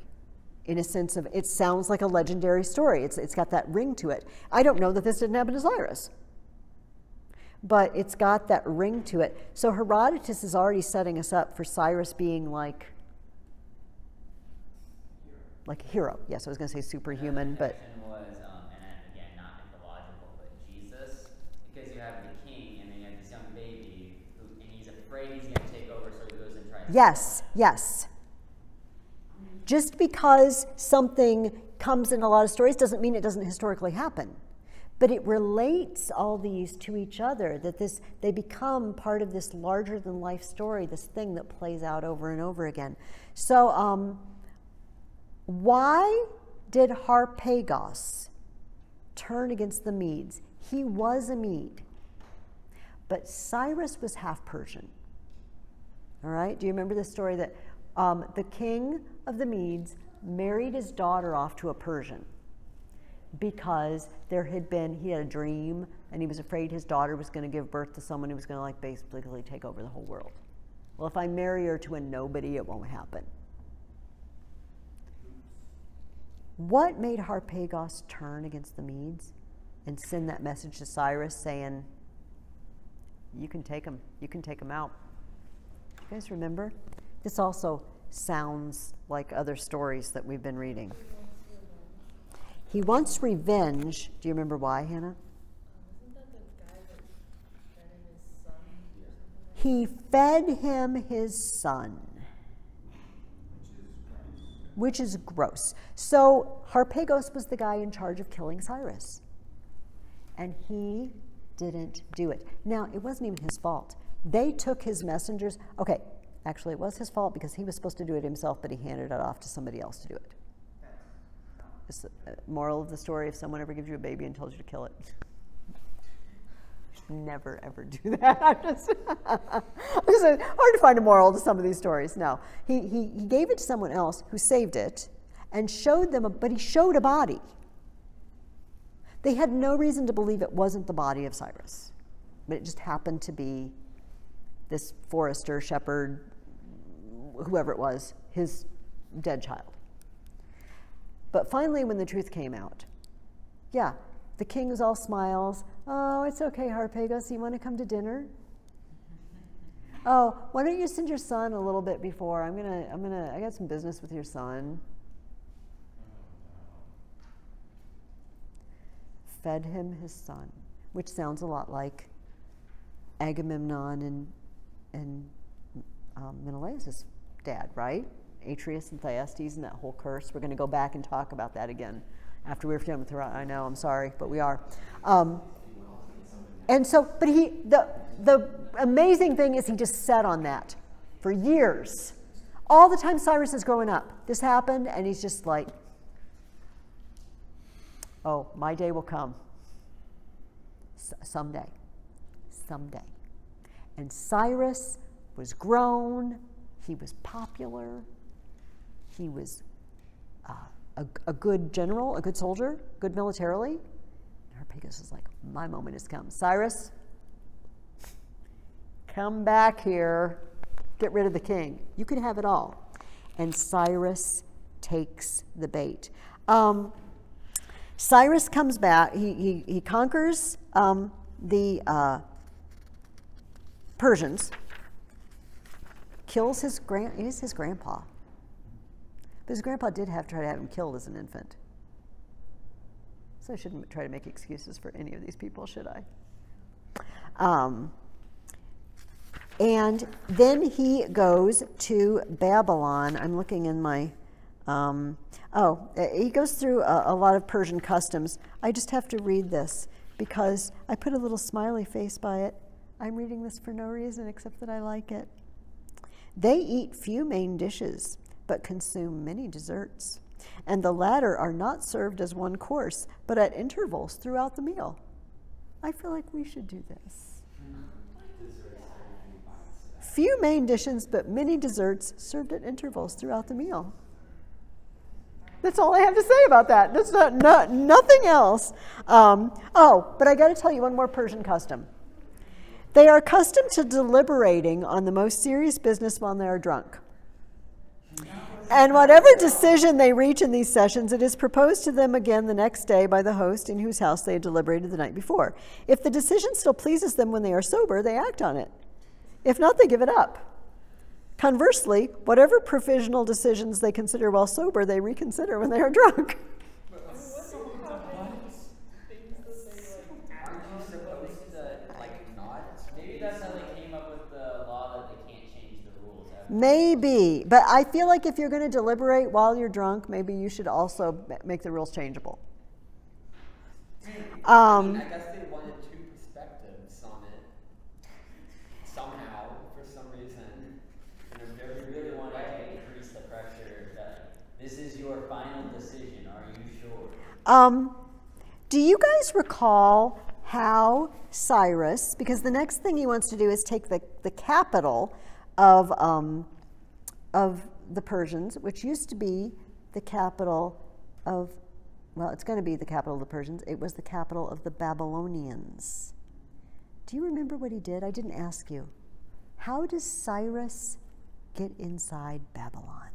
in a sense of it sounds like a legendary story. It's it's got that ring to it. I don't know that this didn't happen to Cyrus but it's got that ring to it. So Herodotus is already setting us up for Cyrus being like like a hero. Yes, I was going to say superhuman, but Objection was, um, and then again, not mythological, but Jesus, because you have the king and then you have this young baby who, and he's afraid he's going to take over, so he goes and tries. to- yes, yes. Just because something comes in a lot of stories doesn't mean it doesn't historically happen. But it relates all these to each other, that this they become part of this larger than life story, this thing that plays out over and over again. So um, why did Harpagos turn against the Medes? He was a Mede, but Cyrus was half Persian. All right, do you remember the story that um, the king of the Medes married his daughter off to a Persian because there had been, he had a dream and he was afraid his daughter was going to give birth to someone who was going to like basically take over the whole world. Well, if I marry her to a nobody, it won't happen. What made Harpagos turn against the Medes and send that message to Cyrus saying, "You can take them. You can take them out." You guys remember? This also sounds like other stories that we've been reading. He wants revenge. Do you remember why, Hannah? He fed him his son, which is gross. So Harpagos was the guy in charge of killing Cyrus, and he didn't do it. Now, it wasn't even his fault. They took his messengers. Okay, actually, it was his fault because he was supposed to do it himself, but he handed it off to somebody else to do it. It's the uh, moral of the story if someone ever gives you a baby and tells you to kill it, never ever do (laughs) that. Just, (laughs) it's hard to find a moral to some of these stories. No, he, he, he gave it to someone else who saved it and showed them, a, but he showed a body. They had no reason to believe it wasn't the body of Cyrus, but it just happened to be this forester, shepherd, whoever it was, his dead child. But finally, when the truth came out, yeah, the king was all smiles. Oh, it's okay, Harpagos. You want to come to dinner? Oh, why don't you send your son a little bit before? I'm gonna, I'm gonna, I got some business with your son. Fed him his son, which sounds a lot like Agamemnon and and um, Menelaus' dad, right? Atreus and Thyestes and that whole curse. We're going to go back and talk about that again after we're done with the. I know, I'm sorry, but we are. Um, and so, but he, the, the amazing thing is he just sat on that for years. All the time Cyrus is growing up, this happened, and he's just like, oh, my day will come. S- someday. Someday. And Cyrus was grown, he was popular, he was uh, a, a good general, a good soldier, good militarily. And Harpagos is like, my moment has come. Cyrus, come back here, get rid of the king. You can have it all. And Cyrus takes the bait. Um, Cyrus comes back, he, he, he conquers um, the uh, Persians, kills his grand, he is his grandpa. But his grandpa did have try to have him killed as an infant. So I shouldn't try to make excuses for any of these people, should I? Um, and then he goes to Babylon. I'm looking in my Um, oh, uh, he goes through a, a lot of Persian customs. I just have to read this because I put a little smiley face by it. I'm reading this for no reason except that I like it. They eat few main dishes, but consume many desserts. And the latter are not served as one course, but at intervals throughout the meal. I feel like we should do this. Few main dishes, but many desserts served at intervals throughout the meal. That's all I have to say about that. That's not, not nothing else. Um, oh, but I got to tell you one more Persian custom. They are accustomed to deliberating on the most serious business when they are drunk. And whatever decision they reach in these sessions, it is proposed to them again the next day by the host in whose house they had deliberated the night before. If the decision still pleases them when they are sober, they act on it. If not, they give it up. Conversely, whatever provisional decisions they consider while sober, they reconsider when they are drunk. (laughs) Aren't you supposed to like not? Maybe that's how they came up with the law that they can't change the rules. after- Maybe, but I feel like if you're going to deliberate while you're drunk, maybe you should also make the rules changeable. I Um, mean, I guess they wanted two perspectives on it somehow, for some reason. And they really wanted to increase the pressure, that this is your final decision. Are you sure? Um, do you guys recall how Cyrus, because the next thing he wants to do is take the, the capital of, um, of the Persians, which used to be the capital of, well, it's going to be the capital of the Persians. It was the capital of the Babylonians. Do you remember what he did? I didn't ask you. How does Cyrus get inside Babylon?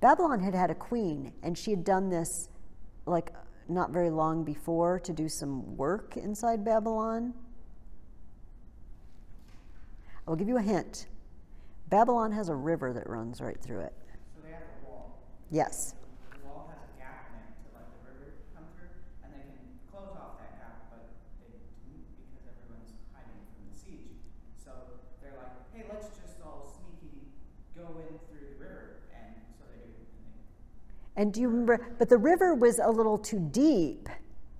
Babylon had had a queen, and she had done this like not very long before to do some work inside Babylon. I'll give you a hint. Babylon has a river that runs right through it. So they have a wall. Yes. The wall has a gap in it to let the river come through, and they can close off that gap, but they didn't because everyone's hiding from the siege. So they're like, hey, let's just all sneaky go in through the river, and so they do. And And do you remember? But the river was a little too deep.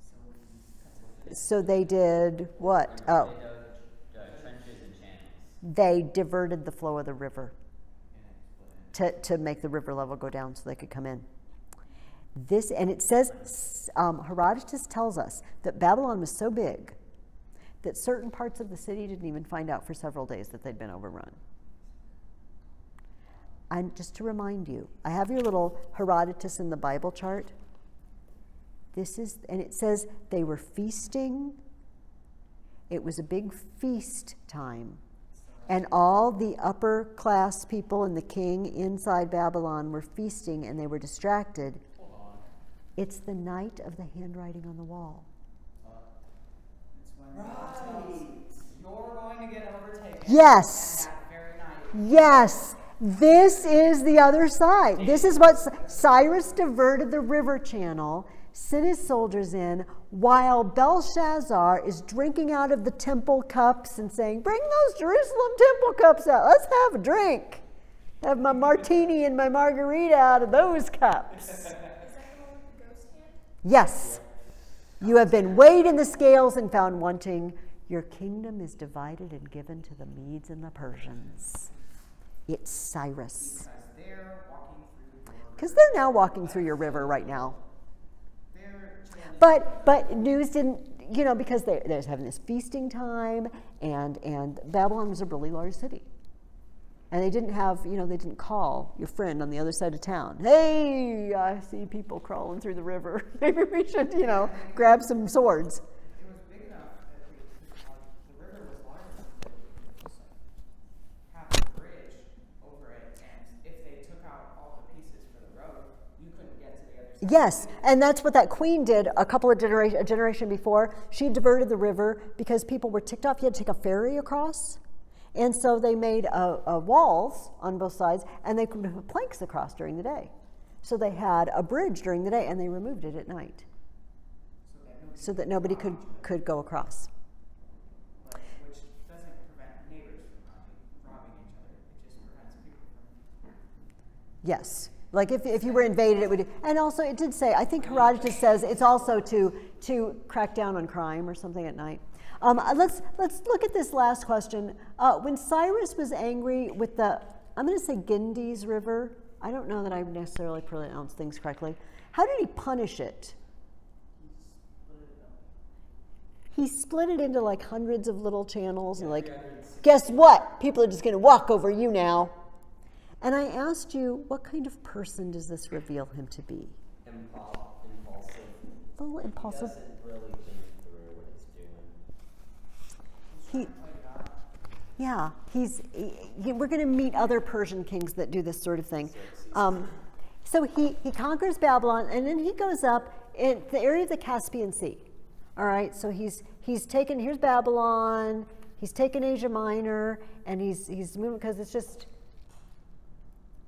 so we can cut to the So they did what? Oh, They dug uh, trenches and channels. They diverted the flow of the river to, to make the river level go down so they could come in. This, and it says, um, Herodotus tells us that Babylon was so big that certain parts of the city didn't even find out for several days that they'd been overrun. And just to remind you, I have your little Herodotus in the Bible chart. This is, and it says they were feasting. It was a big feast time. And all the upper class people and the king inside Babylon were feasting and they were distracted. It's the night of the handwriting on the wall. God you're going to get overtaken. Yes. Yes, this is the other side. This is what Cyrus diverted the river channel, sent his soldiers in, while Belshazzar is drinking out of the temple cups and saying, Bring those Jerusalem temple cups out. Let's have a drink. Have my martini and my margarita out of those cups. Is that the one with the ghost hand? Yes, you have been weighed in the scales and found wanting. Your kingdom is divided and given to the Medes and the Persians. It's Cyrus. Because they're walking through your Because they're now walking through your river right now. But but news didn't, you know, because they, they're having this feasting time, and and Babylon was a really large city, and they didn't have, you know, they didn't call your friend on the other side of town. Hey, I see people crawling through the river. (laughs) Maybe we should, you know, grab some swords. It was big enough that they could, like, the river was large enough that they could just like have a bridge over it, and if they took out all the pieces for the road, you couldn't get to the other side. Yes, and that's what that queen did a couple of generation a generation before. She diverted the river because people were ticked off. You had to take a ferry across, and so they made uh, uh, walls on both sides, and they put planks across during the day. So they had a bridge during the day, and they removed it at night So that nobody could could go across. But, which doesn't prevent neighbors from robbing, robbing each other. It just prevents people from. Yes, Like if, if you were invaded, it would. And also, it did say. I think Herodotus says it's also to to crack down on crime or something at night. Um, uh, let's let's look at this last question. Uh, when Cyrus was angry with the, I'm going to say Gyndes River. I don't know that I necessarily pronounced things correctly. How did he punish it? He split it into like hundreds of little channels and like, guess what? People are just going to walk over you now. And I asked you, what kind of person does this reveal him to be? Impul- impulsive. A little impulsive. Doesn't really. He, yeah, he's. He, we're going to meet other Persian kings that do this sort of thing. Um, so he, he conquers Babylon, and then he goes up in the area of the Caspian Sea. All right, so he's he's taken. Here's Babylon. He's taken Asia Minor, and he's he's moving because it's just.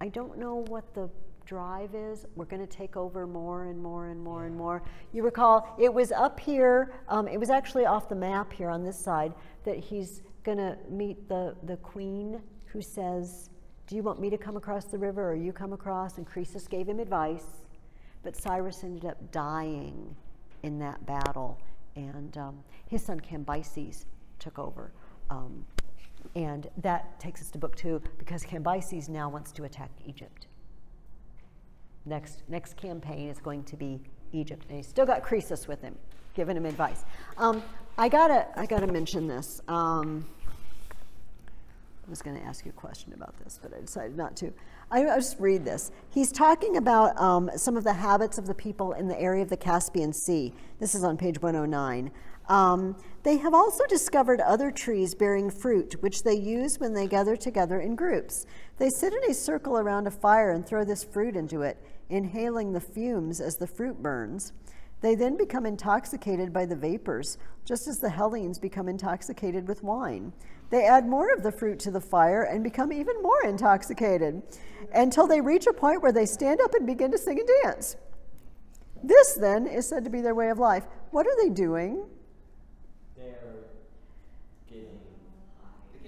I don't know what the drive is. We're going to take over more and more and more and more. You recall it was up here. Um, it was actually off the map here on this side that he's going to meet the the queen who says, "Do you want me to come across the river, or you come across?" And Croesus gave him advice, but Cyrus ended up dying in that battle, and um, his son Cambyses took over. Um, and that takes us to book two because Cambyses now wants to attack Egypt. Next, next campaign is going to be Egypt, and he's still got Croesus with him, giving him advice. Um, I gotta, I gotta mention this. Um, I was going to ask you a question about this, but I decided not to. I, will just read this. He's talking about um, some of the habits of the people in the area of the Caspian Sea. This is on page 109. Um, they have also discovered other trees bearing fruit, which they use when they gather together in groups. They sit in a circle around a fire and throw this fruit into it, inhaling the fumes as the fruit burns. They then become intoxicated by the vapors, just as the Hellenes become intoxicated with wine. They add more of the fruit to the fire and become even more intoxicated until they reach a point where they stand up and begin to sing and dance. This, then, is said to be their way of life. What are they doing? They're getting.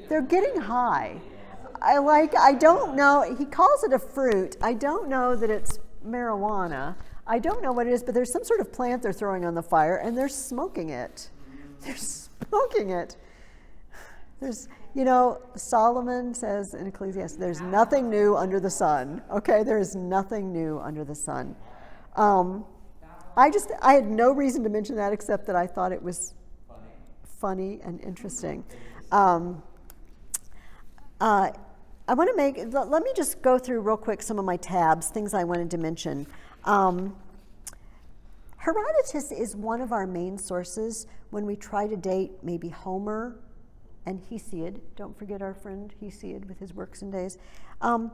They're getting high. I like, I don't know, he calls it a fruit. I don't know that it's marijuana. I don't know what it is, but there's some sort of plant they're throwing on the fire and they're smoking it. (laughs) They're smoking it. There's, you know, Solomon says in Ecclesiastes, there's nothing new under the sun. Okay, there is nothing new under the sun. Um, I just, I had no reason to mention that except that I thought it was funny and interesting. Um, uh, I want to make, let, let me just go through real quick some of my tabs, things I wanted to mention. Um, Herodotus is one of our main sources when we try to date maybe Homer and Hesiod. Don't forget our friend Hesiod with his works and days. Um,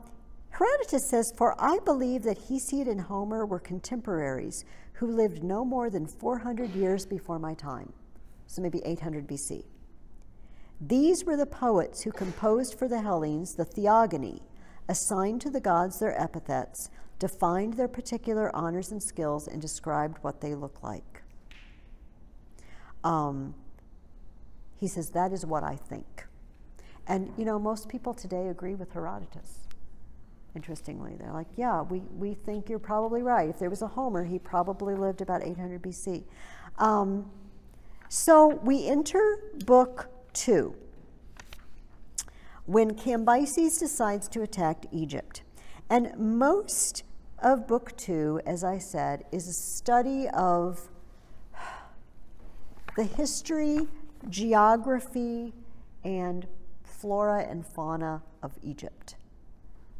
Herodotus says, For I believe that Hesiod and Homer were contemporaries who lived no more than 400 years before my time, so maybe 800 BC. These were the poets who composed for the Hellenes the Theogony, assigned to the gods their epithets, defined their particular honors and skills, and described what they look like. Um, he says, That is what I think. And, you know, most people today agree with Herodotus. Interestingly, they're like, yeah, we, we think you're probably right. If there was a Homer, he probably lived about 800 BC. Um, so we enter book two when Cambyses decides to attack Egypt. And most of book two, as I said, is a study of (sighs) the history, geography, and flora and fauna of Egypt.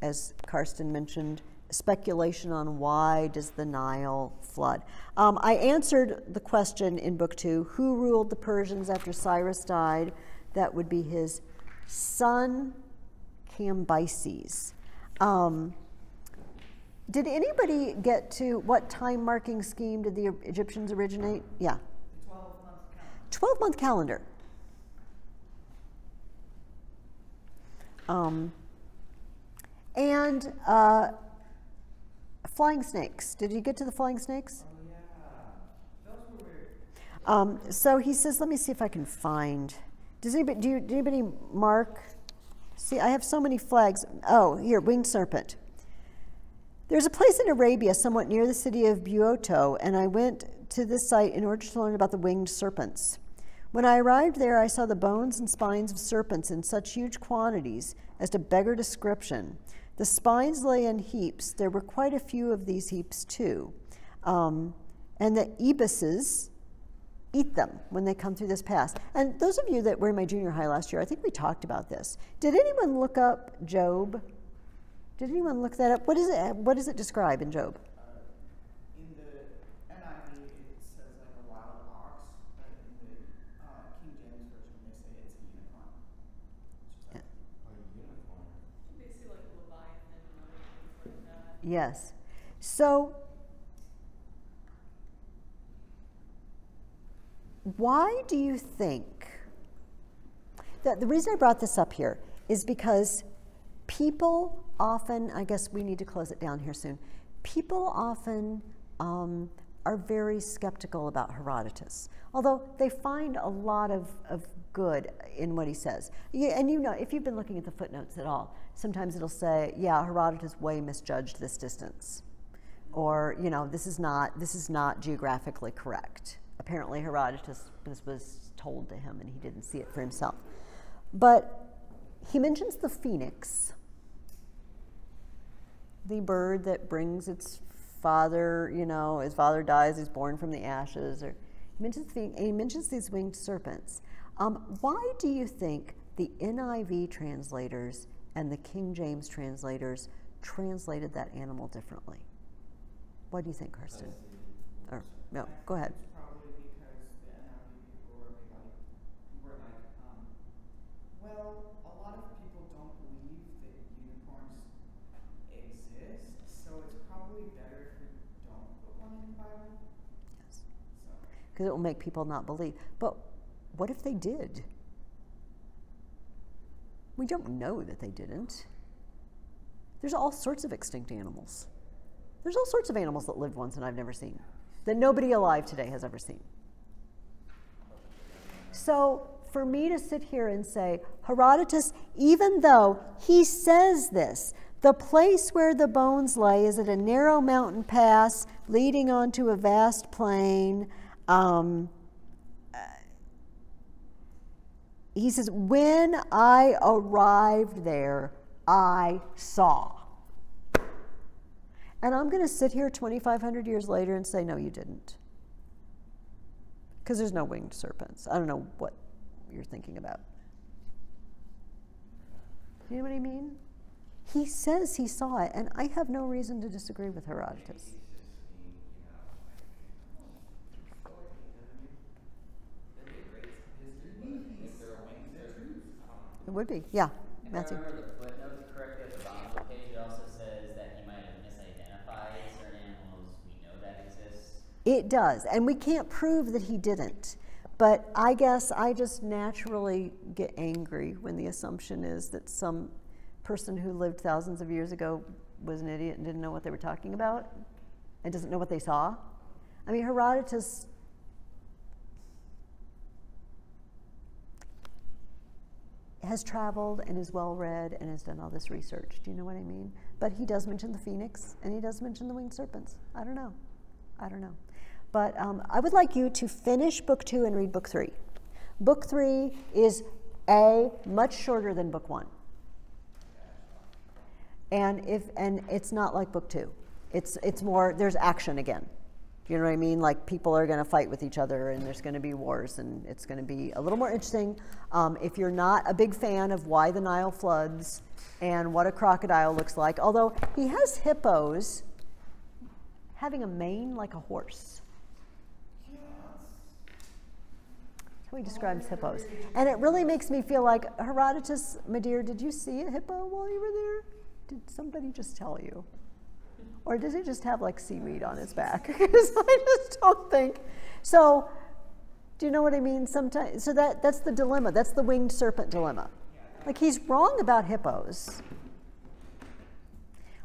As Karsten mentioned, speculation on why does the Nile flood. Um, I answered the question in book two, who ruled the Persians after Cyrus died? That would be his son Cambyses. Um, did anybody get to what time marking scheme did the Egyptians originate? Yeah. 12 month calendar. 12 month calendar. Um, and uh, flying snakes. Did you get to the flying snakes? Oh, yeah. Those were weird. Um, so he says, let me see if I can find. Does anybody, do you, did anybody mark? See, I have so many flags. Oh, here, winged serpent. There's a place in Arabia somewhat near the city of Bouto, and I went to this site in order to learn about the winged serpents. When I arrived there, I saw the bones and spines of serpents in such huge quantities as to beggar description. The spines lay in heaps. There were quite a few of these heaps, too. Um, and the ibises eat them when they come through this pass. And those of you that were in my junior high last year, I think we talked about this. Did anyone look up Job? Did anyone look that up? What, is it, what does it describe in Job? Uh, in the NIV, it says like a wild ox, but in the uh, King James version, they say it's a unicorn. Which is like Yeah. They see like Leviathan and other things like that. Yes. So, why do you think that the reason I brought this up here is because people often, I guess we need to close it down here soon, people often um, are very skeptical about Herodotus, although they find a lot of, of good in what he says. Yeah, and you know, if you've been looking at the footnotes at all, sometimes it'll say, yeah, Herodotus way misjudged this distance. Or, you know, this is not, this is not geographically correct. Apparently Herodotus was, was told to him and he didn't see it for himself. But he mentions the phoenix, the bird that brings its father, you know, his father dies, he's born from the ashes. Or he mentions, the, he mentions these winged serpents. Um, why do you think the NIV translators and the King James translators translated that animal differently? What do you think, Karsten? Or, no, go ahead. It's probably because the NIV people were like, were like, um, well, a lot of people don't believe that unicorns exist, so it's probably better if we don't put one in the Bible. Because it will make people not believe. But what if they did? We don't know that they didn't. There's all sorts of extinct animals. There's all sorts of animals that lived once and I've never seen, that nobody alive today has ever seen. So for me to sit here and say, Herodotus, even though he says this, the place where the bones lay is at a narrow mountain pass leading onto a vast plain. Um, he says, When I arrived there, I saw. And I'm going to sit here 2,500 years later and say, No, you didn't. Because there's no winged serpents. I don't know what you're thinking about. You know what I mean? He says he saw it, and I have no reason to disagree with Herodotus. It would be, yeah, If Matthew. I remember the footnotes correctly at the bottom of the page, it also says that he might have misidentified certain animals we know that exist. It does, and we can't prove that he didn't. But I guess I just naturally get angry when the assumption is that some person who lived thousands of years ago was an idiot and didn't know what they were talking about and doesn't know what they saw. I mean, Herodotus has traveled and is well read and has done all this research. Do you know what I mean? But he does mention the phoenix and he does mention the winged serpents. I don't know. I don't know. But um, I would like you to finish book two and read book three. Book three is A, much shorter than book one. And if and it's not like book two. It's it's more there's action again. You know what I mean? Like people are going to fight with each other, and there's going to be wars, and it's going to be a little more interesting. Um, if you're not a big fan of why the Nile floods and what a crocodile looks like, although he has hippos having a mane like a horse. He describes hippos, and it really makes me feel like Herodotus, my dear, did you see a hippo while you were there? Did somebody just tell you? Or does it just have like seaweed on its back? (laughs) Because I just don't think. So, do you know what I mean? Sometimes, so that that's the dilemma. That's the winged serpent dilemma. Like he's wrong about hippos.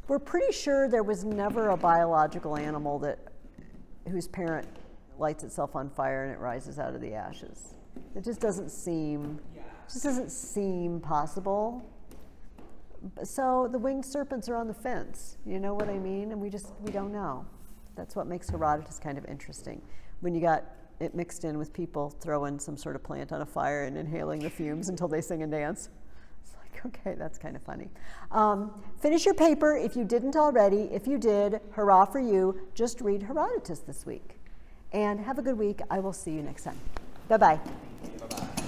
We're pretty sure there was never a biological animal that whose parent lights itself on fire and it rises out of the ashes. It just doesn't seem. Just doesn't seem possible. So the winged serpents are on the fence. You know what I mean? And we just we don't know. That's what makes Herodotus kind of interesting. When you got it mixed in with people throwing some sort of plant on a fire and inhaling the fumes until they sing and dance. It's like, okay, that's kind of funny. Um, finish your paper if you didn't already. If you did, hurrah for you. Just read Herodotus this week. And have a good week. I will see you next time. Bye bye. Bye bye.